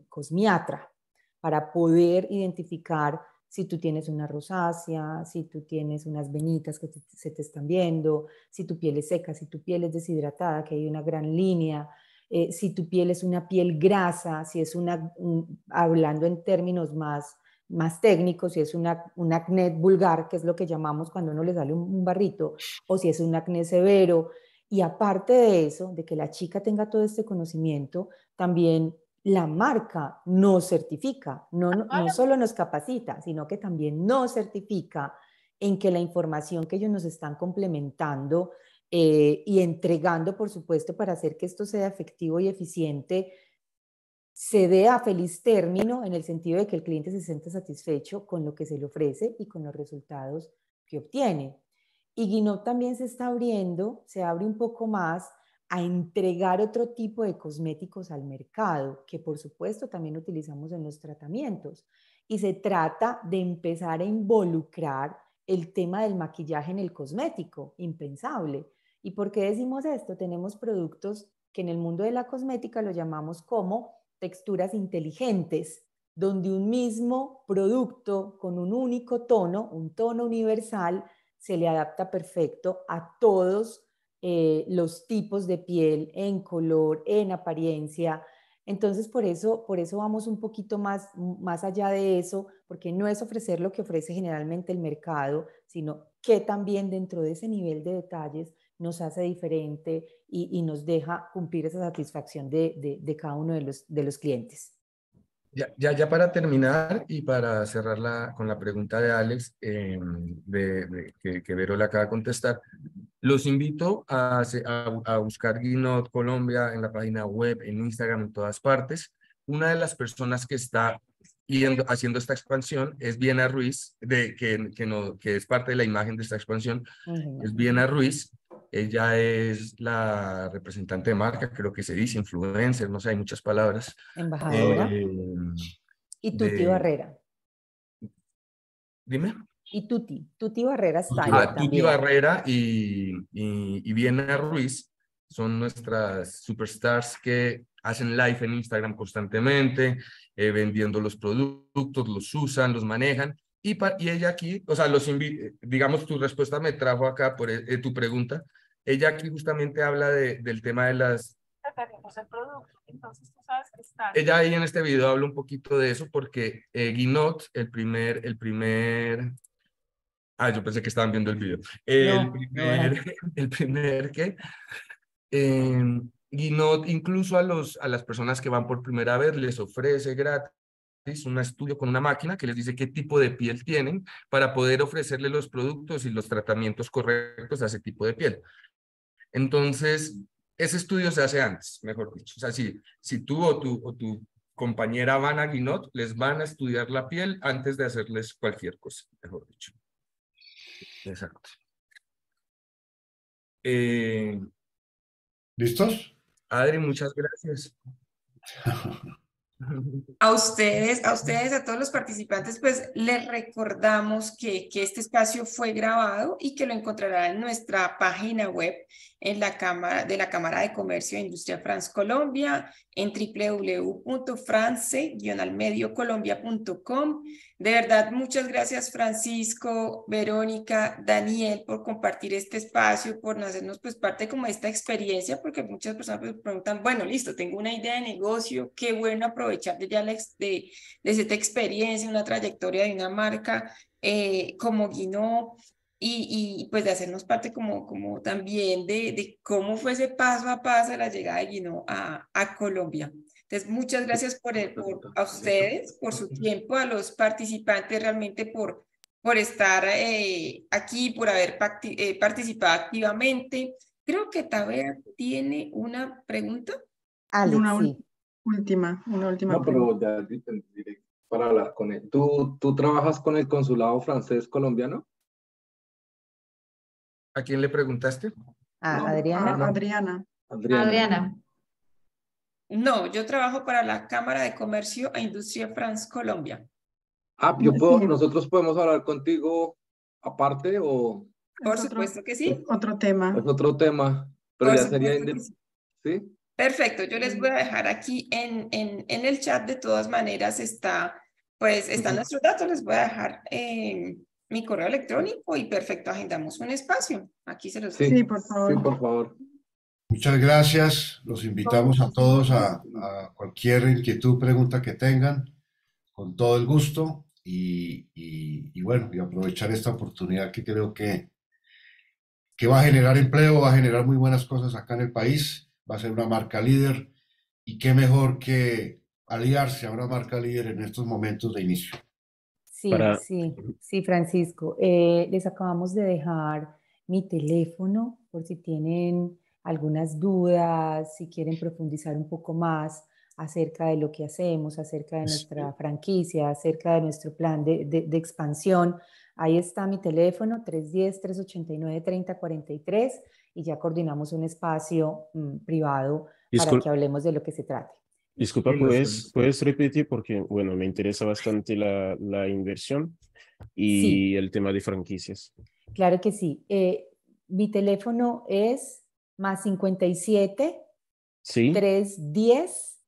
cosmiatra para poder identificar si tú tienes una rosácea, si tú tienes unas venitas que se te están viendo, si tu piel es seca, si tu piel es deshidratada, que hay una gran línea, eh, si tu piel es una piel grasa, si es una, hablando en términos más, más técnicos, si es una, un acné vulgar, que es lo que llamamos cuando uno le sale un, barrito, o si es un acné severo. Y aparte de eso, de que la chica tenga todo este conocimiento, también la marca no certifica, no, no, solo nos capacita, sino que también nos certifica en que la información que ellos nos están complementando eh, y entregando, por supuesto, para hacer que esto sea efectivo y eficiente, se dé a feliz término en el sentido de que el cliente se siente satisfecho con lo que se le ofrece y con los resultados que obtiene. Y Guinot también se está abriendo, se abre un poco más a entregar otro tipo de cosméticos al mercado, que por supuesto también utilizamos en los tratamientos. Y se trata de empezar a involucrar el tema del maquillaje en el cosmético, impensable. ¿Y por qué decimos esto? Tenemos productos que en el mundo de la cosmética lo llamamos como texturas inteligentes, donde un mismo producto con un único tono, un tono universal, se le adapta perfecto a todos eh, los tipos de piel en color, en apariencia. Entonces, por eso, por eso vamos un poquito más, más allá de eso, porque no es ofrecer lo que ofrece generalmente el mercado, sino que también dentro de ese nivel de detalles nos hace diferente y, nos deja cumplir esa satisfacción de, de, cada uno de los, de los clientes. Ya, ya, ya, para terminar y para cerrar con la pregunta de Alex, eh, de, que, que Vero le acaba de contestar, los invito a, a, buscar Guinot Colombia en la página web, en Instagram, en todas partes. Una de las personas que está yendo, haciendo esta expansión es Viena Ruiz, de, que, que, no, que es parte de la imagen de esta expansión, es Viena Ruiz. Ella es la representante de marca, creo que se dice, influencer, no sé, hay muchas palabras. Embajadora. Eh, y Tuti Barrera. Dime. Y Tuti, Tuti Barrera está ah, Tuti Barrera y, y, y Viena Ruiz son nuestras superstars que hacen live en Instagram constantemente, eh, vendiendo los productos, los usan, los manejan. Y, y ella aquí, o sea, los digamos, tu respuesta me trajo acá por eh, tu pregunta. Ella aquí justamente habla de, del tema de las... Entonces, tú sabes que está... Ella ahí en este video habla un poquito de eso porque eh, Guinot, el primer, el primer Ah, yo pensé que estaban viendo el video. El primer, el primer. Eh, y no, incluso a, los, a las personas que van por primera vez les ofrece gratis un estudio con una máquina que les dice qué tipo de piel tienen para poder ofrecerle los productos y los tratamientos correctos a ese tipo de piel. Entonces, ese estudio se hace antes, mejor dicho. O sea, si, si tú o tu, o tu compañera van a Guinot, les van a estudiar la piel antes de hacerles cualquier cosa, mejor dicho. Exacto. Eh, ¿Listos? Adri, muchas gracias. A ustedes, a ustedes, a todos los participantes, pues les recordamos que, que este espacio fue grabado y que lo encontrarán en nuestra página web en la cámara, de la Cámara de Comercio e Industria France Colombia en www.france-mediocolombia.com. De verdad, muchas gracias Francisco, Verónica, Daniel por compartir este espacio, por hacernos pues parte como de esta experiencia, porque muchas personas pues, preguntan, bueno, listo, tengo una idea de negocio, qué bueno aprovechar de, ya la, de, de esta experiencia, una trayectoria de una marca eh, como Guino y, y, pues de hacernos parte como, como también de, de cómo fue ese paso a paso la llegada de Guino a, a Colombia. Entonces, muchas gracias por, el, por, a ustedes, por su tiempo, a los participantes realmente por, por estar eh, aquí, por haber eh, participado activamente. Creo que Tabea tiene una pregunta. una última, una última. No, pero ya para hablar con él. ¿Tú, ¿Tú trabajas con el consulado francés colombiano? ¿A quién le preguntaste? A Adriana. Adriana. Adriana. No, yo trabajo para la Cámara de Comercio e Industria France Colombia. Ah, yo puedo, nosotros podemos hablar contigo aparte o... Por supuesto que sí. Otro tema. Es otro tema, pero ya sería... ¿Sí? Perfecto, yo les voy a dejar aquí en, en, en el chat, de todas maneras está, pues están nuestros datos, les voy a dejar eh, mi correo electrónico y perfecto, agendamos un espacio. Aquí se los Sí, por favor. Sí, por favor. Muchas gracias. Los invitamos a todos a, cualquier inquietud, pregunta que tengan, con todo el gusto. Y, y, bueno, y aprovechar esta oportunidad que creo que, que va a generar empleo, va a generar muy buenas cosas acá en el país, va a ser una marca líder. Y qué mejor que aliarse a una marca líder en estos momentos de inicio. Sí, sí, sí, Francisco. Eh, les acabamos de dejar mi teléfono por si tienen algunas dudas, si quieren profundizar un poco más acerca de lo que hacemos, acerca de nuestra franquicia, acerca de nuestro plan de, de, expansión. Ahí está mi teléfono, 310-389-3043, y ya coordinamos un espacio mm, privado para que hablemos de lo que se trate. Disculpa, ¿puedes, ¿puedes repetir? Porque, bueno, me interesa bastante la, la inversión y el tema de franquicias. Claro que sí. Eh, mi teléfono es más 57 sí. 310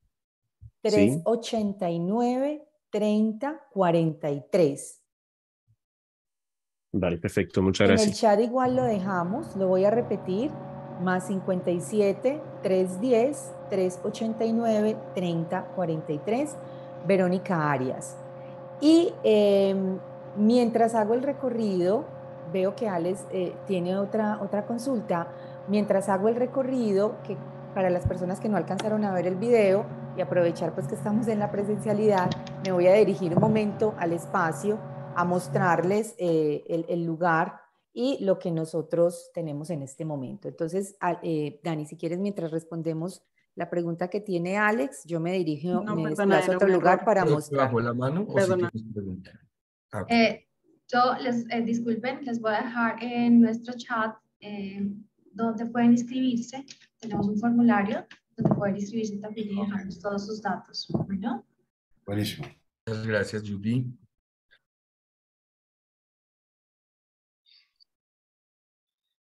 389 30 43. Vale, perfecto, muchas gracias. En el chat igual lo dejamos, lo voy a repetir, más 57 310 389 30 43, Verónica Arias. Y em, mientras hago el recorrido, veo que Alex eh, tiene otra, otra consulta mientras hago el recorrido, que para las personas que no alcanzaron a ver el video y aprovechar pues que estamos en la presencialidad, me voy a dirigir un momento al espacio a mostrarles eh, el, lugar y lo que nosotros tenemos en este momento. Entonces, eh, Dani, si quieres, mientras respondemos la pregunta que tiene Alex, yo me dirijo, me desplazo a otro lugar para mostrar. la mano o si ah, eh, yo les, disculpen, les voy a dejar en nuestro chat donde pueden inscribirse. Tenemos un formulario donde pueden inscribirse también y dejamos todos sus datos. Bueno. Buenísimo. Muchas gracias, Judy.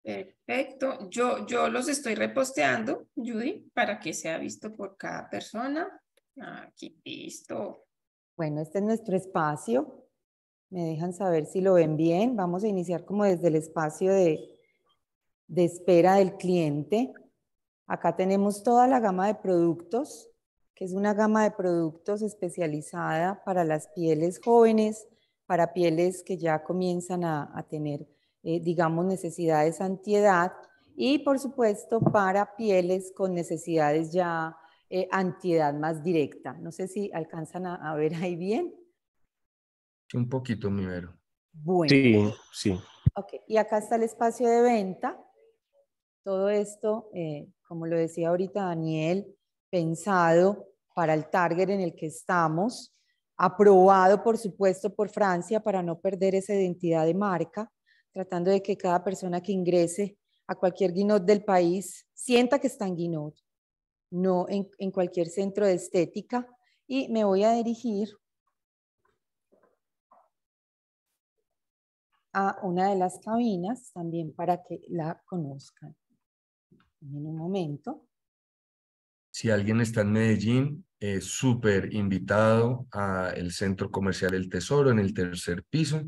Perfecto. Yo, yo los estoy reposteando, Judy, para que sea visto por cada persona. Aquí, listo. Bueno, este es nuestro espacio. Me dejan saber si lo ven bien. Vamos a iniciar como desde el espacio de, de espera del cliente. Acá tenemos toda la gama de productos, que es una gama de productos especializada para las pieles jóvenes, para pieles que ya comienzan a, tener, eh, digamos, necesidades antiedad y, por supuesto, para pieles con necesidades ya eh, antiedad más directa. No sé si alcanzan a, ver ahí bien. Un poquito, mi vero. Bueno. Sí, sí. Ok, y acá está el espacio de venta. Todo esto, eh, como lo decía ahorita Daniel, pensado para el target en el que estamos, aprobado por supuesto por Francia para no perder esa identidad de marca, tratando de que cada persona que ingrese a cualquier guinot del país sienta que está en guinot, no en, en cualquier centro de estética. Y me voy a dirigir a una de las cabinas también para que la conozcan en un momento. Si alguien está en Medellín, es súper invitado al Centro Comercial El Tesoro en el tercer piso.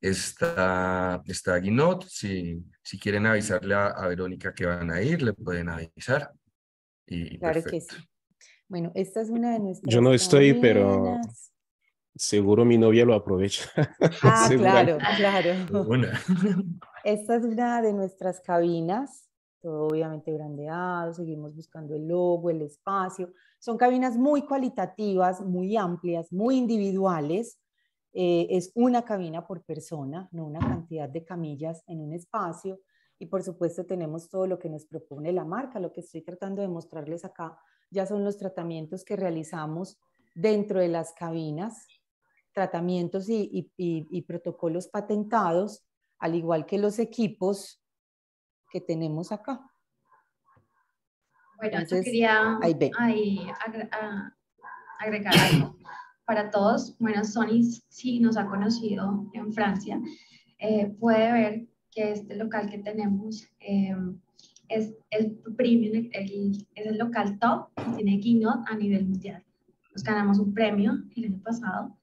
Está, está Guinot. Si, si quieren avisarle a, Verónica que van a ir, le pueden avisar. Y claro que sí. Bueno, esta es una de nuestras. Yo no estoy, pero seguro mi novia lo aprovecha. Ah, claro, claro. Esta es una de nuestras cabinas todo obviamente grandeado, seguimos buscando el logo, el espacio. Son cabinas muy cualitativas, muy amplias, muy individuales. Eh, es una cabina por persona, no una cantidad de camillas en un espacio. Y por supuesto tenemos todo lo que nos propone la marca. Lo que estoy tratando de mostrarles acá ya son los tratamientos que realizamos dentro de las cabinas, tratamientos y protocolos patentados, al igual que los equipos que tenemos acá. Bueno, yo quería agregar algo para todos. Bueno, Sony sí nos ha conocido en Francia. Eh, puede ver que este local que tenemos eh, es el premium, el, es el local top que tiene Guinot a nivel mundial. Nos ganamos un premio el año pasado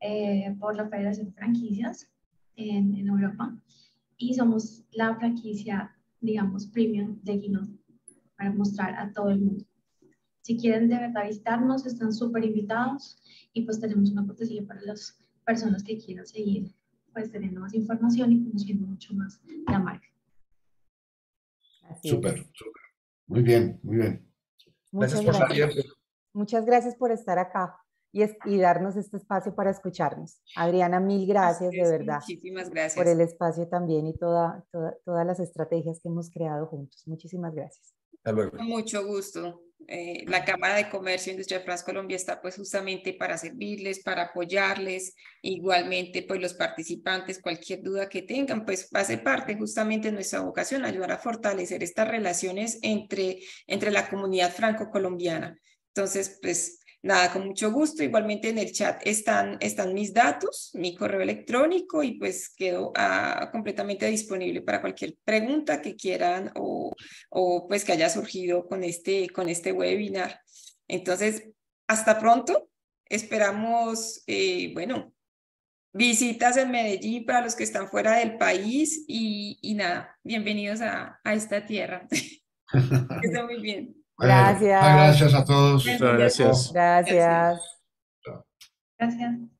eh, por la Federación de Franquicias en, en, Europa y somos la franquicia, digamos, premium de Guinot para mostrar a todo el mundo. Si quieren de verdad visitarnos, están súper invitados y pues tenemos una cortesía para las personas que quieran seguir pues teniendo más información y conociendo mucho más la marca. Súper, súper. Muy bien, muy bien. Muchas gracias. Muchas gracias por estar acá y, y, darnos este espacio para escucharnos. Adriana, mil gracias de verdad. Muchísimas gracias. Por el espacio también y toda, todas las estrategias que hemos creado juntos. Muchísimas gracias. Hasta luego. mucho gusto. Eh, la Cámara de Comercio e Industria France Colombia está pues justamente para servirles, para apoyarles. Igualmente, pues los participantes, cualquier duda que tengan, pues hace parte justamente de nuestra vocación, ayudar a fortalecer estas relaciones entre, entre la comunidad franco-colombiana. Entonces, pues nada, con mucho gusto. Igualmente en el chat están, están mis datos, mi correo electrónico y pues quedo ah, completamente disponible para cualquier pregunta que quieran o, o, pues que haya surgido con este, con este webinar. Entonces, hasta pronto. Esperamos, eh, bueno, visitas en Medellín para los que están fuera del país y, y nada, bienvenidos a, a esta tierra. que estén muy bien. Gracias. Gracias a todos. Muchas gracias. Gracias. Gracias.